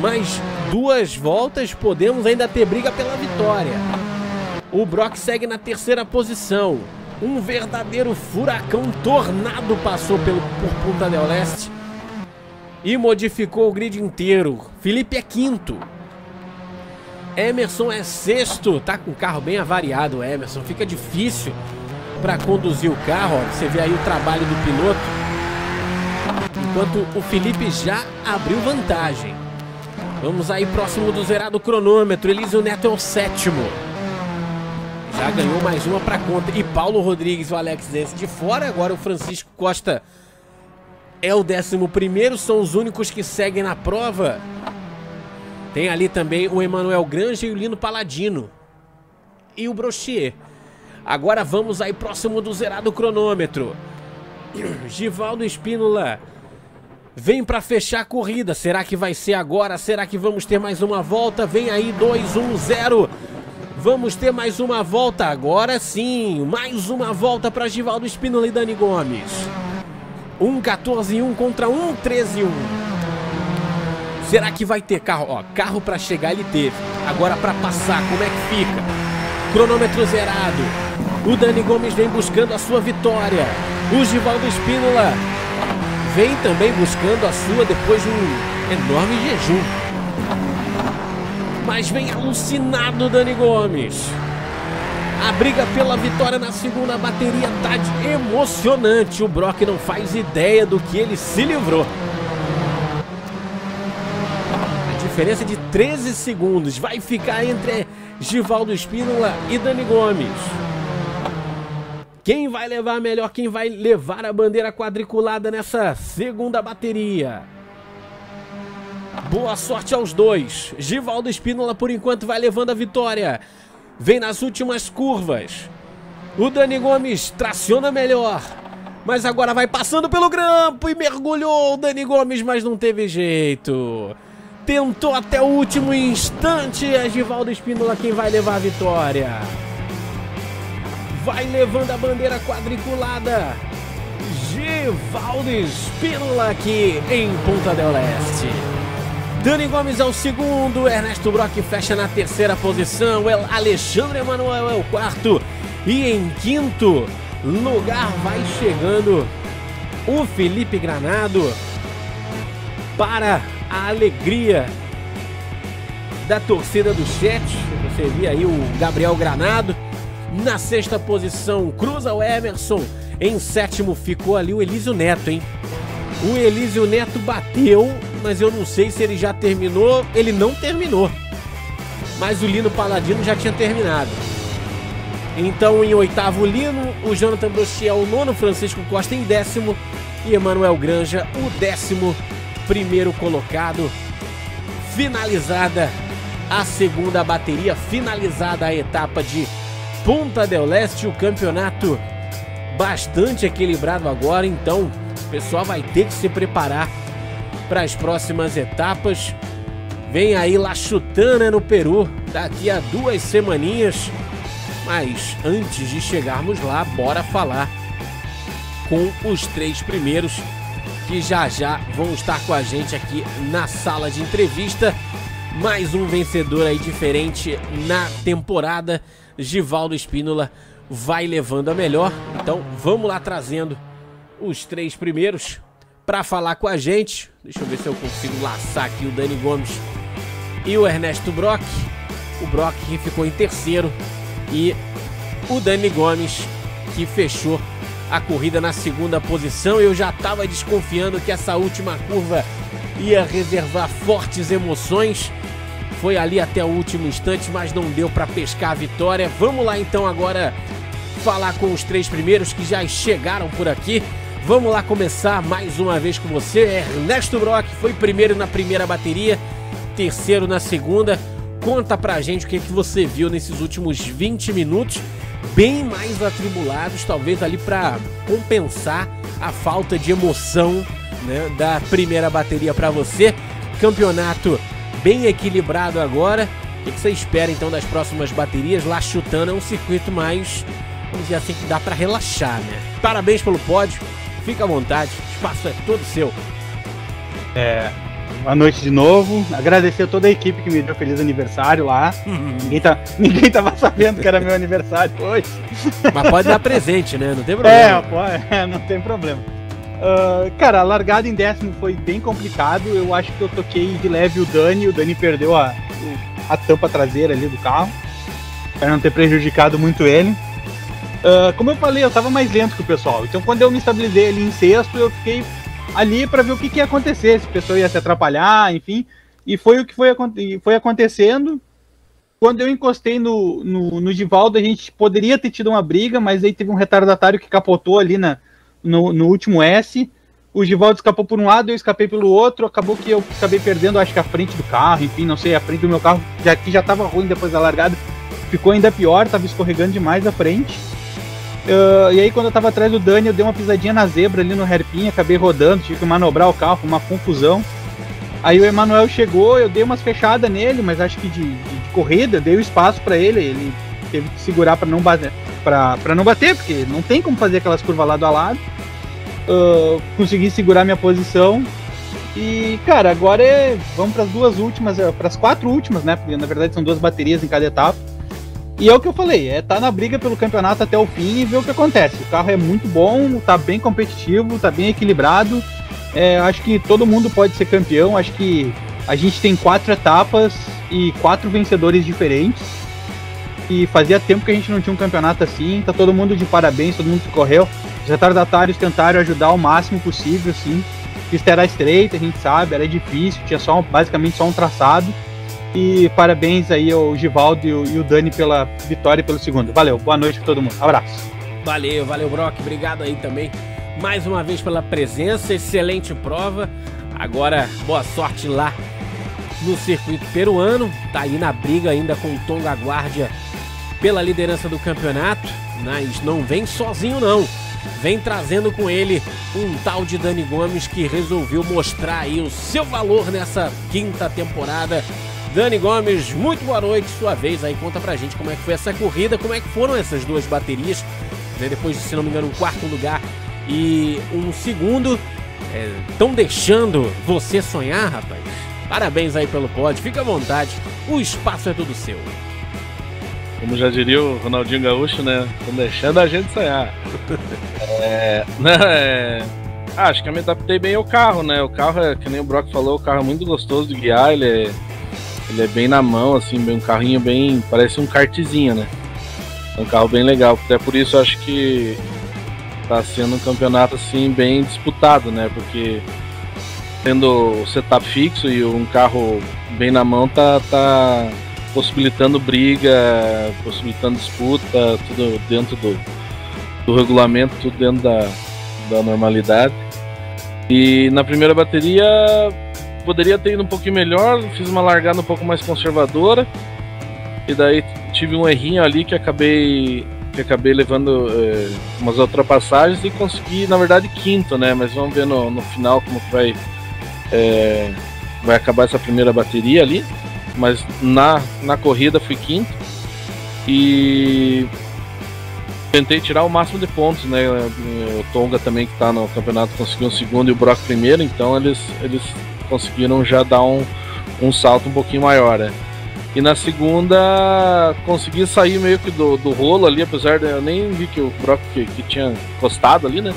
mais duas voltas, podemos ainda ter briga pela vitória. O Brock segue na terceira posição. Um verdadeiro furacão tornado passou pelo, por Punta del Leste e modificou o grid inteiro. Felipe é quinto. Emerson é sexto. Tá com o carro bem avariado, Emerson. Fica difícil para conduzir o carro. Ó. Você vê aí o trabalho do piloto. Enquanto o Felipe já abriu vantagem. Vamos aí próximo do zerado cronômetro. Elísio Neto é o sétimo. Já ganhou mais uma para conta. E Paulo Rodrigues o Alex Dance de fora. Agora o Francisco Costa é o 11 são os únicos que seguem na prova. Tem ali também o Emanuel Granja e o Lino Paladino. E o Brochier. Agora vamos aí próximo do zerado cronômetro. [clears throat] Givaldo Espínola vem para fechar a corrida. Será que vai ser agora? Será que vamos ter mais uma volta? Vem aí 2 1 0. Vamos ter mais uma volta agora sim. Mais uma volta para Givaldo Espínola e Dani Gomes. 1 14 1 contra 1 13 1. Será que vai ter carro? Ó, carro para chegar ele teve. Agora para passar, como é que fica? Cronômetro zerado. O Dani Gomes vem buscando a sua vitória. O Givaldo Espínola vem também buscando a sua depois de um enorme jejum. Mas vem alucinado Dani Gomes. A briga pela vitória na segunda bateria tá emocionante. O Brock não faz ideia do que ele se livrou. A diferença de 13 segundos vai ficar entre Givaldo Espínola e Dani Gomes. Quem vai levar melhor? Quem vai levar a bandeira quadriculada nessa segunda bateria? Boa sorte aos dois. Givaldo Espínola, por enquanto, vai levando a vitória. Vem nas últimas curvas. O Dani Gomes traciona melhor. Mas agora vai passando pelo grampo e mergulhou o Dani Gomes, mas não teve jeito. Tentou até o último instante. É Givaldo Espínola quem vai levar a vitória. Vai levando a bandeira quadriculada. Givaldo Espínola aqui em Ponta del Este. Dani Gomes é o segundo, Ernesto Brock fecha na terceira posição, Alexandre Emanuel é o quarto e em quinto lugar vai chegando o Felipe Granado para a alegria da torcida do chat. Você via aí o Gabriel Granado na sexta posição, cruza o Emerson. Em sétimo ficou ali o Elísio Neto, hein? O Elísio Neto bateu, mas eu não sei se ele já terminou. Ele não terminou. Mas o Lino Paladino já tinha terminado. Então, em oitavo, Lino, o Jonathan Brochier, o nono, Francisco Costa em décimo e Emanuel Granja, o décimo primeiro colocado. Finalizada a segunda bateria, finalizada a etapa de Ponta del Leste, o campeonato bastante equilibrado agora, então o pessoal vai ter que se preparar para as próximas etapas. Vem aí La Chutana no Peru, daqui a duas semaninhas. Mas antes de chegarmos lá, bora falar com os três primeiros que já já vão estar com a gente aqui na sala de entrevista. Mais um vencedor aí diferente na temporada. Givaldo Espínola vai levando a melhor. Então vamos lá trazendo os três primeiros para falar com a gente. Deixa eu ver se eu consigo laçar aqui o Dani Gomes e o Ernesto Brock. O Brock que ficou em terceiro e o Dani Gomes que fechou a corrida na segunda posição. Eu já estava desconfiando que essa última curva ia reservar fortes emoções. Foi ali até o último instante, mas não deu para pescar a vitória. Vamos lá então agora falar com os três primeiros que já chegaram por aqui. Vamos lá começar mais uma vez com você. Ernesto Brock foi primeiro na primeira bateria, terceiro na segunda. Conta pra gente o que, que você viu nesses últimos 20 minutos, bem mais atribulados, talvez ali para compensar a falta de emoção né, da primeira bateria para você. Campeonato bem equilibrado agora. O que, que você espera então das próximas baterias? Lá chutando é um circuito mais, vamos dizer assim, que dá para relaxar, né? Parabéns pelo pódio, fica à vontade, o espaço é todo seu. É, boa noite de novo. Agradecer a toda a equipe que me deu feliz aniversário lá. ninguém, tá, [laughs] ninguém tava sabendo que era meu aniversário hoje. Mas pode dar presente, né? Não tem [laughs] problema. É, pode, é, não tem problema. Uh, cara, a largada em décimo foi bem complicado. Eu acho que eu toquei de leve o Dani. O Dani perdeu a, a tampa traseira ali do carro. Para não ter prejudicado muito ele. Uh, como eu falei, eu tava mais lento que o pessoal. Então quando eu me estabilizei ali em sexto, eu fiquei ali para ver o que, que, ia acontecer. Se o pessoal ia se atrapalhar, enfim. E foi o que foi, foi acontecendo. Quando eu encostei no, no, no Givaldo, a gente poderia ter tido uma briga, mas aí teve um retardatário que capotou ali na, no, no último S. O Givaldo escapou por um lado, eu escapei pelo outro. Acabou que eu acabei perdendo, acho que a frente do carro, enfim, não sei, a frente do meu carro, já que já estava ruim depois da largada, ficou ainda pior, estava escorregando demais a frente. Uh, e aí, quando eu estava atrás do Dani, eu dei uma pisadinha na zebra ali no hairpin, acabei rodando, tive que manobrar o carro, uma confusão. Aí o Emanuel chegou, eu dei umas fechadas nele, mas acho que de, de, de corrida, dei o espaço para ele, ele teve que segurar para não bater, para não bater, porque não tem como fazer aquelas curvas lado a lado uh, consegui segurar minha posição. E, cara, agora é. Vamos para as duas últimas, é, para as quatro últimas, né? Porque na verdade são duas baterias em cada etapa. E é o que eu falei, é tá na briga pelo campeonato até o fim e ver o que acontece. O carro é muito bom, tá bem competitivo, tá bem equilibrado. É, acho que todo mundo pode ser campeão. Acho que a gente tem quatro etapas e quatro vencedores diferentes. E fazia tempo que a gente não tinha um campeonato assim. Tá todo mundo de parabéns, todo mundo que correu. Os retardatários tentaram ajudar o máximo possível, assim. Pista era estreita, a gente sabe, era difícil, tinha só basicamente só um traçado. E parabéns aí ao Givaldo e o, Dani pela vitória e pelo segundo. Valeu, boa noite pra todo mundo. Abraço. Valeu, valeu, Brock. Obrigado aí também mais uma vez pela presença. Excelente prova. Agora, boa sorte lá no circuito peruano. Tá aí na briga ainda com o Tonga Guardia pela liderança do campeonato, mas não vem sozinho não. Vem trazendo com ele um tal de Dani Gomes que resolveu mostrar aí o seu valor nessa quinta temporada. Dani Gomes, muito boa noite, sua vez aí, conta pra gente como é que foi essa corrida, como é que foram essas duas baterias, né? depois de, se não me engano, um quarto lugar e um segundo. Estão é, deixando você sonhar, rapaz? Parabéns aí pelo pódio, fica à vontade, o espaço é todo seu. Como já diria o Ronaldinho Gaúcho, né? Estão deixando a gente sonhar. [laughs] é, né, é, ah, acho que eu me adaptei bem ao carro, né? O carro é, que nem o Brock falou, o carro é muito gostoso de guiar, ele é, ele é bem na mão, assim, bem, um carrinho bem. parece um kartzinho, né? É um carro bem legal. Até por isso acho que tá sendo um campeonato assim bem disputado, né? Porque tendo o setup fixo e um carro bem na mão tá, tá possibilitando briga, possibilitando disputa, tudo dentro do, do regulamento, tudo dentro da, da normalidade. E na primeira bateria poderia ter ido um pouquinho melhor, fiz uma largada um pouco mais conservadora. E daí tive um errinho ali que acabei que acabei levando eh, umas ultrapassagens e consegui, na verdade, quinto, né? Mas vamos ver no, no final como vai eh, vai acabar essa primeira bateria ali mas na, na corrida fui quinto e tentei tirar o máximo de pontos, né? O Tonga também que está no campeonato conseguiu um segundo e o Brock primeiro, então eles, eles conseguiram já dar um, um salto um pouquinho maior, né? E na segunda consegui sair meio que do, do rolo ali, apesar de eu nem vi que o Brock que, que tinha encostado ali, né?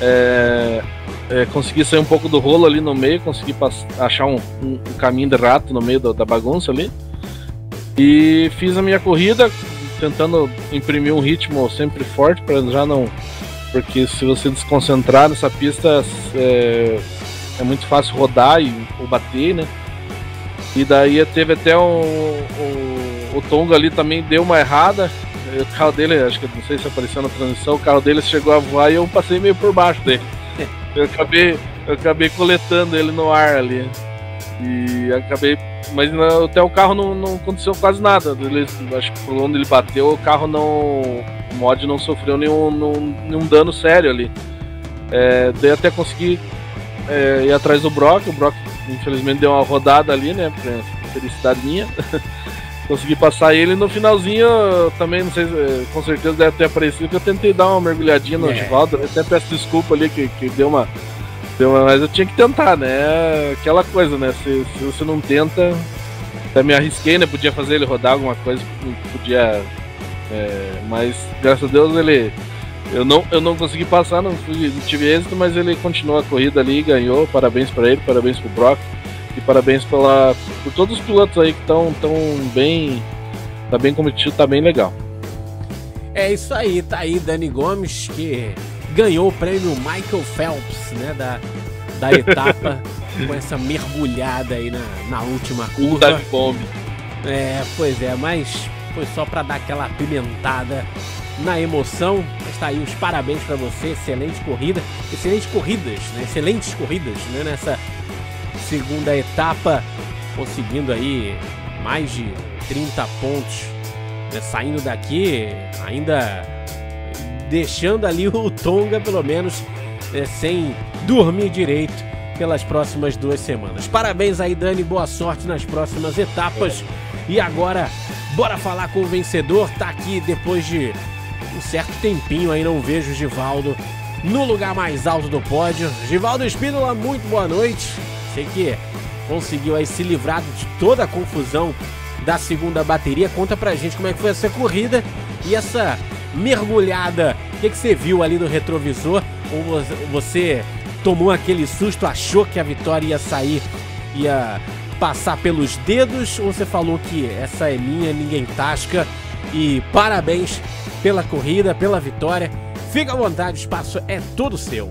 É, é, consegui sair um pouco do rolo ali no meio, consegui achar um, um, um, caminho de rato no meio do, da bagunça ali. E fiz a minha corrida tentando imprimir um ritmo sempre forte para já não. Porque se você desconcentrar nessa pista é, é muito fácil rodar e, ou bater, né? E daí teve até um, um, o Tonga ali também deu uma errada. O carro dele, acho que não sei se apareceu na transição, o carro dele chegou a voar e eu passei meio por baixo dele. [laughs] Eu acabei, eu acabei coletando ele no ar ali. E acabei. Mas até o carro não, não aconteceu quase nada. Ele, acho que por onde ele bateu, o carro não. O mod não sofreu nenhum, nenhum, nenhum dano sério ali. É, daí até consegui é, ir atrás do Brock. O Brock, infelizmente, deu uma rodada ali, né? Felicidade minha. [laughs] consegui passar ele no finalzinho também, não sei, é, com certeza deve ter aparecido que eu tentei dar uma mergulhadinha no é. até peço desculpa ali que, que deu uma. Deu uma, mas eu tinha que tentar, né? Aquela coisa, né? Se, se você não tenta. Até me arrisquei, né? Podia fazer ele rodar alguma coisa, podia. É, mas graças a Deus ele. Eu não, eu não consegui passar, não, fui, não tive êxito, mas ele continuou a corrida ali e ganhou. Parabéns para ele, parabéns pro Brock. E parabéns pela, por todos os pilotos aí que estão tão bem. Tá bem competitivo, tá bem legal. É isso aí, tá aí Dani Gomes que ganhou o prêmio Michael Phelps, né? Da, da [laughs] etapa com essa mergulhada aí na, na última curva. Bombe. É, pois é, mas foi só para dar aquela apimentada na emoção. Está aí os parabéns para você, excelente corrida, excelentes corridas, né? Excelentes corridas, né? Nessa segunda etapa, conseguindo aí mais de 30 pontos, né? saindo daqui, ainda deixando ali o Tonga, pelo menos, né? sem dormir direito pelas próximas duas semanas. Parabéns aí, Dani, boa sorte nas próximas etapas. E agora, bora falar com o vencedor. Tá aqui depois de um certo tempinho aí, não vejo o Givaldo no lugar mais alto do pódio. Givaldo Espínola, muito boa noite. Sei que conseguiu aí se livrar de toda a confusão da segunda bateria. Conta pra gente como é que foi essa corrida e essa mergulhada. O que, que você viu ali no retrovisor? Ou você tomou aquele susto, achou que a vitória ia sair, ia passar pelos dedos? Ou você falou que essa é minha, ninguém tasca? E parabéns pela corrida, pela vitória. Fica à vontade, o espaço é todo seu.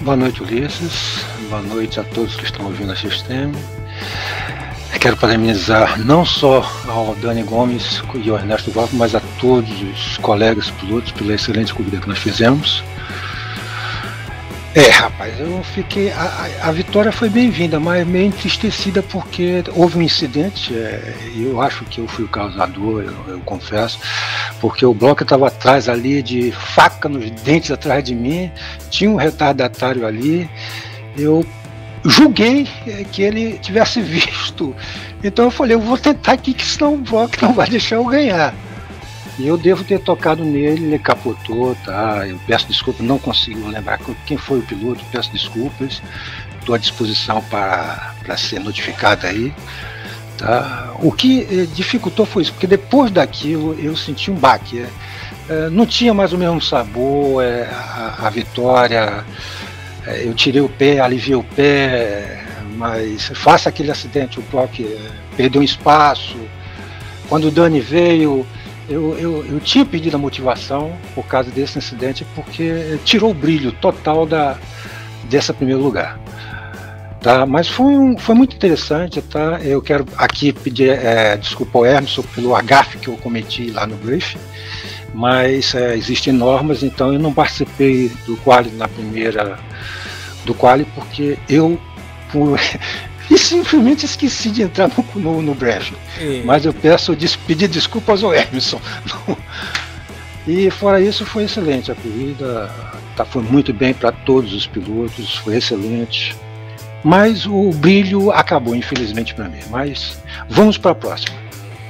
Boa noite, Ulisses. Boa noite a todos que estão ouvindo a sistema. Quero parabenizar não só ao Dani Gomes e ao Ernesto Valco, mas a todos os colegas pilotos pela excelente corrida que nós fizemos. É, rapaz, eu fiquei. A, a, vitória foi bem-vinda, mas meio entristecida porque houve um incidente. É, eu acho que eu fui o causador, eu, eu confesso, porque o bloco estava atrás ali, de faca nos dentes atrás de mim, tinha um retardatário ali. Eu julguei é, que ele tivesse [laughs] visto. Então eu falei, eu vou tentar aqui, que senão o bloco não vai deixar eu ganhar. E eu devo ter tocado nele, ele capotou, tá? Eu peço desculpas, não consigo lembrar quem foi o piloto, peço desculpas. Estou à disposição para, ser notificado aí. Tá? O que eh, dificultou foi isso, porque depois daquilo eu senti um baque. É, não tinha mais o mesmo sabor, é, a, a, vitória. É, eu tirei o pé, aliviei o pé, mas faça aquele acidente, o Brock perdeu um espaço. Quando o Dani veio, eu, eu, eu tinha pedido a motivação por causa desse incidente, porque tirou o brilho total da, dessa primeiro lugar. Tá, mas foi, um, foi muito interessante, tá? Eu quero aqui pedir é, desculpa ao Emerson pelo agafe que eu cometi lá no briefing, mas é, existem normas, então eu não participei do quali na primeira do quali porque eu por, e simplesmente esqueci de entrar no, no, no brejo. Mas eu peço des, pedir desculpas ao Emerson. e fora isso, foi excelente. A corrida tá, foi muito bem para todos os pilotos, foi excelente. Mas o brilho acabou, infelizmente, para mim. Mas vamos para a próxima.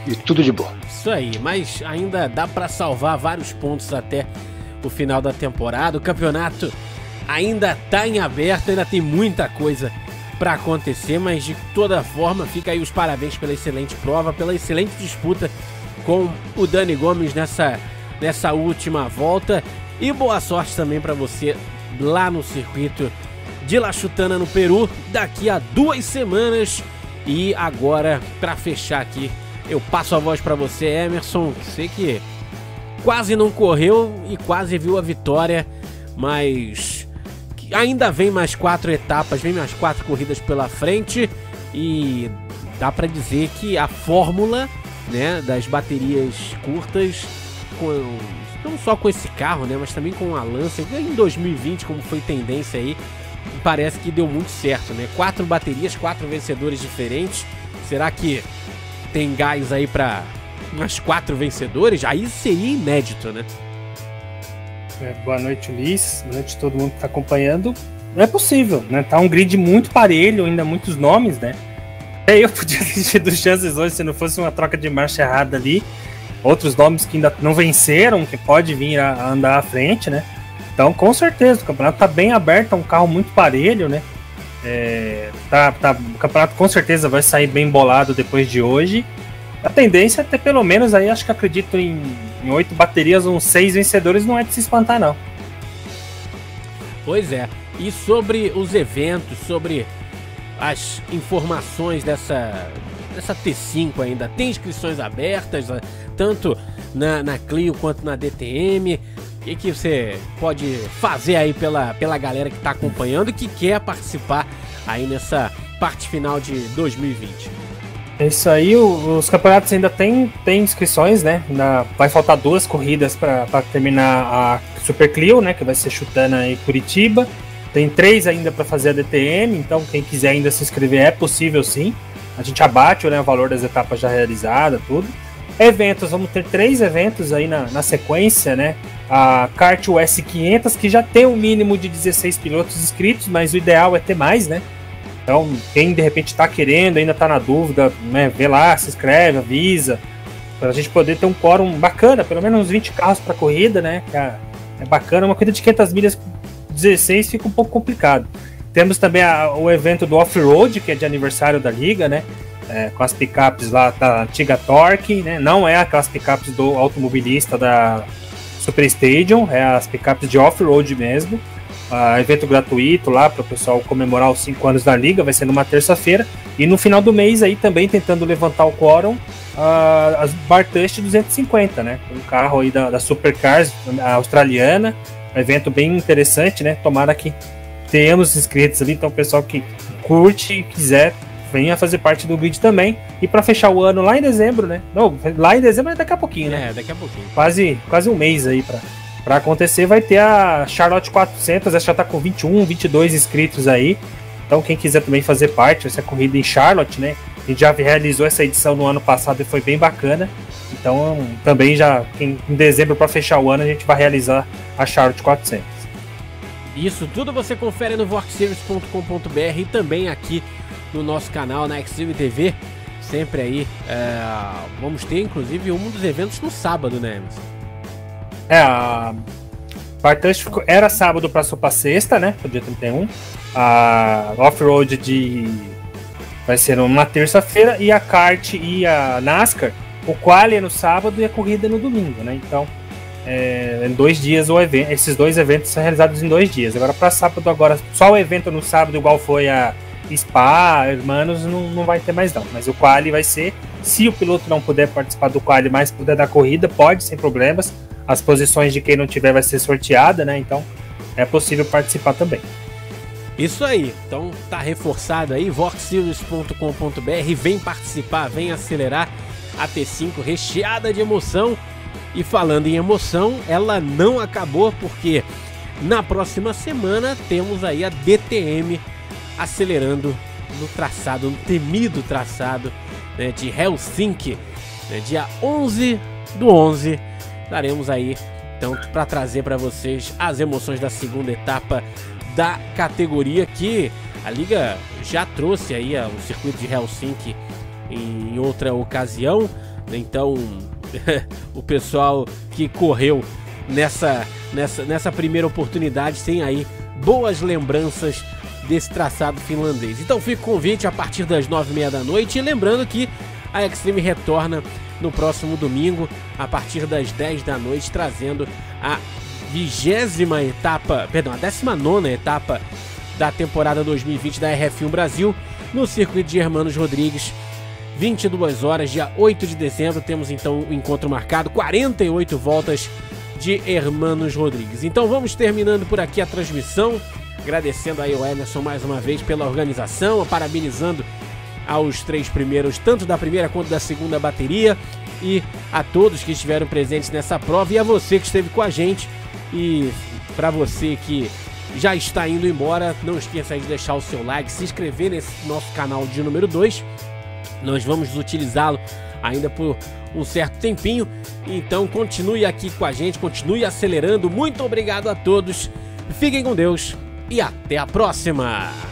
E tudo de bom. Isso aí, mas ainda dá para salvar vários pontos até o final da temporada. O campeonato ainda está em aberto, ainda tem muita coisa para acontecer, mas de toda forma, fica aí os parabéns pela excelente prova, pela excelente disputa com o Dani Gomes nessa, nessa última volta. E boa sorte também para você lá no circuito de La Chutana, no Peru, daqui a duas semanas. E agora, para fechar aqui, eu passo a voz para você, Emerson. Sei que quase não correu e quase viu a vitória, mas ainda vem mais quatro etapas, vem mais quatro corridas pela frente e dá para dizer que a fórmula né, das baterias curtas, com, não só com esse carro, né, mas também com a Lancer, em 2020, como foi tendência aí, parece que deu muito certo, né? Quatro baterias, quatro vencedores diferentes. Será que tem gás aí para umas quatro vencedores? Aí seria inédito, né? É, boa noite, Ulisses. Boa noite a todo mundo que está acompanhando. Não é possível, né? Tá um grid muito parelho, ainda muitos nomes, né? É, eu [laughs] podia ter tido chances hoje se não fosse uma troca de marcha errada ali. Outros nomes que ainda não venceram, que pode vir a andar à frente, né? Então, com certeza, o campeonato tá bem aberto, é um carro muito parelho, né? É, tá, tá, o campeonato com certeza vai sair bem bolado depois de hoje. A tendência é ter pelo menos aí, acho que acredito em em oito baterias, uns seis vencedores não é de se espantar, não. Pois é. E sobre os eventos, sobre as informações dessa, dessa T5 ainda, tem inscrições abertas, né? tanto na, na Clio quanto na DTM. O que, que você pode fazer aí pela, pela galera que está acompanhando e que quer participar aí nessa parte final de 2020? É isso aí, os campeonatos ainda tem, tem inscrições, né? Na, vai faltar duas corridas para terminar a Super Clio, né? Que vai ser Chutana e Curitiba. Tem três ainda para fazer a DTM, então quem quiser ainda se inscrever é possível sim. A gente abate né, o valor das etapas já realizadas, tudo. Eventos, vamos ter três eventos aí na, na sequência, né? A Kart US 500, que já tem um mínimo de 16 pilotos inscritos, mas o ideal é ter mais, né? Então, quem de repente está querendo, ainda está na dúvida, né, vê lá, se inscreve, avisa, para a gente poder ter um quórum bacana, pelo menos uns 20 carros para corrida, né? É, é bacana. Uma corrida de 500 milhas 16 fica um pouco complicado. Temos também a, o evento do off-road, que é de aniversário da liga, né? É, com as picapes lá da antiga Torque, né? Não é aquelas picapes do automobilista da Super Stadium, é as picapes de off-road mesmo uh, evento gratuito lá para o pessoal comemorar os 5 anos da liga, vai ser numa terça-feira. E no final do mês aí também tentando levantar o quórum, uh, as Bartust 250, né? Um carro aí da, da Supercars australiana, um evento bem interessante, né? Tomara que tenhamos inscritos ali, então o pessoal que curte e quiser venha fazer parte do grid também. E para fechar o ano lá em dezembro, né? Não, lá em dezembro é daqui a pouquinho, né? É, daqui a pouquinho. Quase, quase um mês aí para para acontecer, vai ter a Charlotte 400, essa já tá com 21, 22 inscritos aí. Então quem quiser também fazer parte dessa corrida em Charlotte, né? A gente já realizou essa edição no ano passado e foi bem bacana. Então também já em dezembro para fechar o ano a gente vai realizar a Charlotte 400. Isso tudo você confere no vorkseries.com.br e também aqui no nosso canal na Extreme TV. Sempre aí. É, vamos ter inclusive um dos eventos no sábado, né, Emerson? É, a Partush era sábado, passou para sexta, né? Pro dia 31. A off-road de. Vai ser uma terça-feira. E a kart e a NASCAR. O quali é no sábado e a corrida é no domingo, né? Então, é, em dois dias o evento. Esses dois eventos são realizados em dois dias. Agora, para sábado, agora só o evento no sábado, igual foi a Spa, Hermanos, não, não vai ter mais não. Mas o quali vai ser. Se o piloto não puder participar do quali, mas puder da corrida, pode, sem problemas as posições de quem não tiver vai ser sorteada, né? Então é possível participar também. Isso aí, então tá reforçado aí, voxseries.com.br, vem participar, vem acelerar a T5 recheada de emoção. E falando em emoção, ela não acabou porque na próxima semana temos aí a DTM acelerando no traçado, no temido traçado né, de Helsinki, né, dia 11 do 11 daremos aí então para trazer para vocês as emoções da segunda etapa da categoria que a liga já trouxe aí o circuito de Helsinki em outra ocasião. Então [laughs] o pessoal que correu nessa, nessa, nessa primeira oportunidade tem aí boas lembranças desse traçado finlandês. Então fica o convite a partir das nove e meia da noite. E lembrando que a Extreme retorna no próximo domingo, a partir das 10 da noite, trazendo a vigésima etapa, perdão, a 19 etapa da temporada 2020 da RF1 Brasil no circuito de Hermanos Rodrigues. 22 horas, dia 8 de dezembro, temos então o encontro marcado, 48 voltas de Hermanos Rodrigues. Então vamos terminando por aqui a transmissão, agradecendo aí o Emerson mais uma vez pela organização, parabenizando aos três primeiros, tanto da primeira quanto da segunda bateria, e a todos que estiveram presentes nessa prova e a você que esteve com a gente. E para você que já está indo embora, não esqueça de deixar o seu like, se inscrever nesse nosso canal de número 2. Nós vamos utilizá-lo ainda por um certo tempinho. Então continue aqui com a gente, continue acelerando. Muito obrigado a todos. Fiquem com Deus e até a próxima.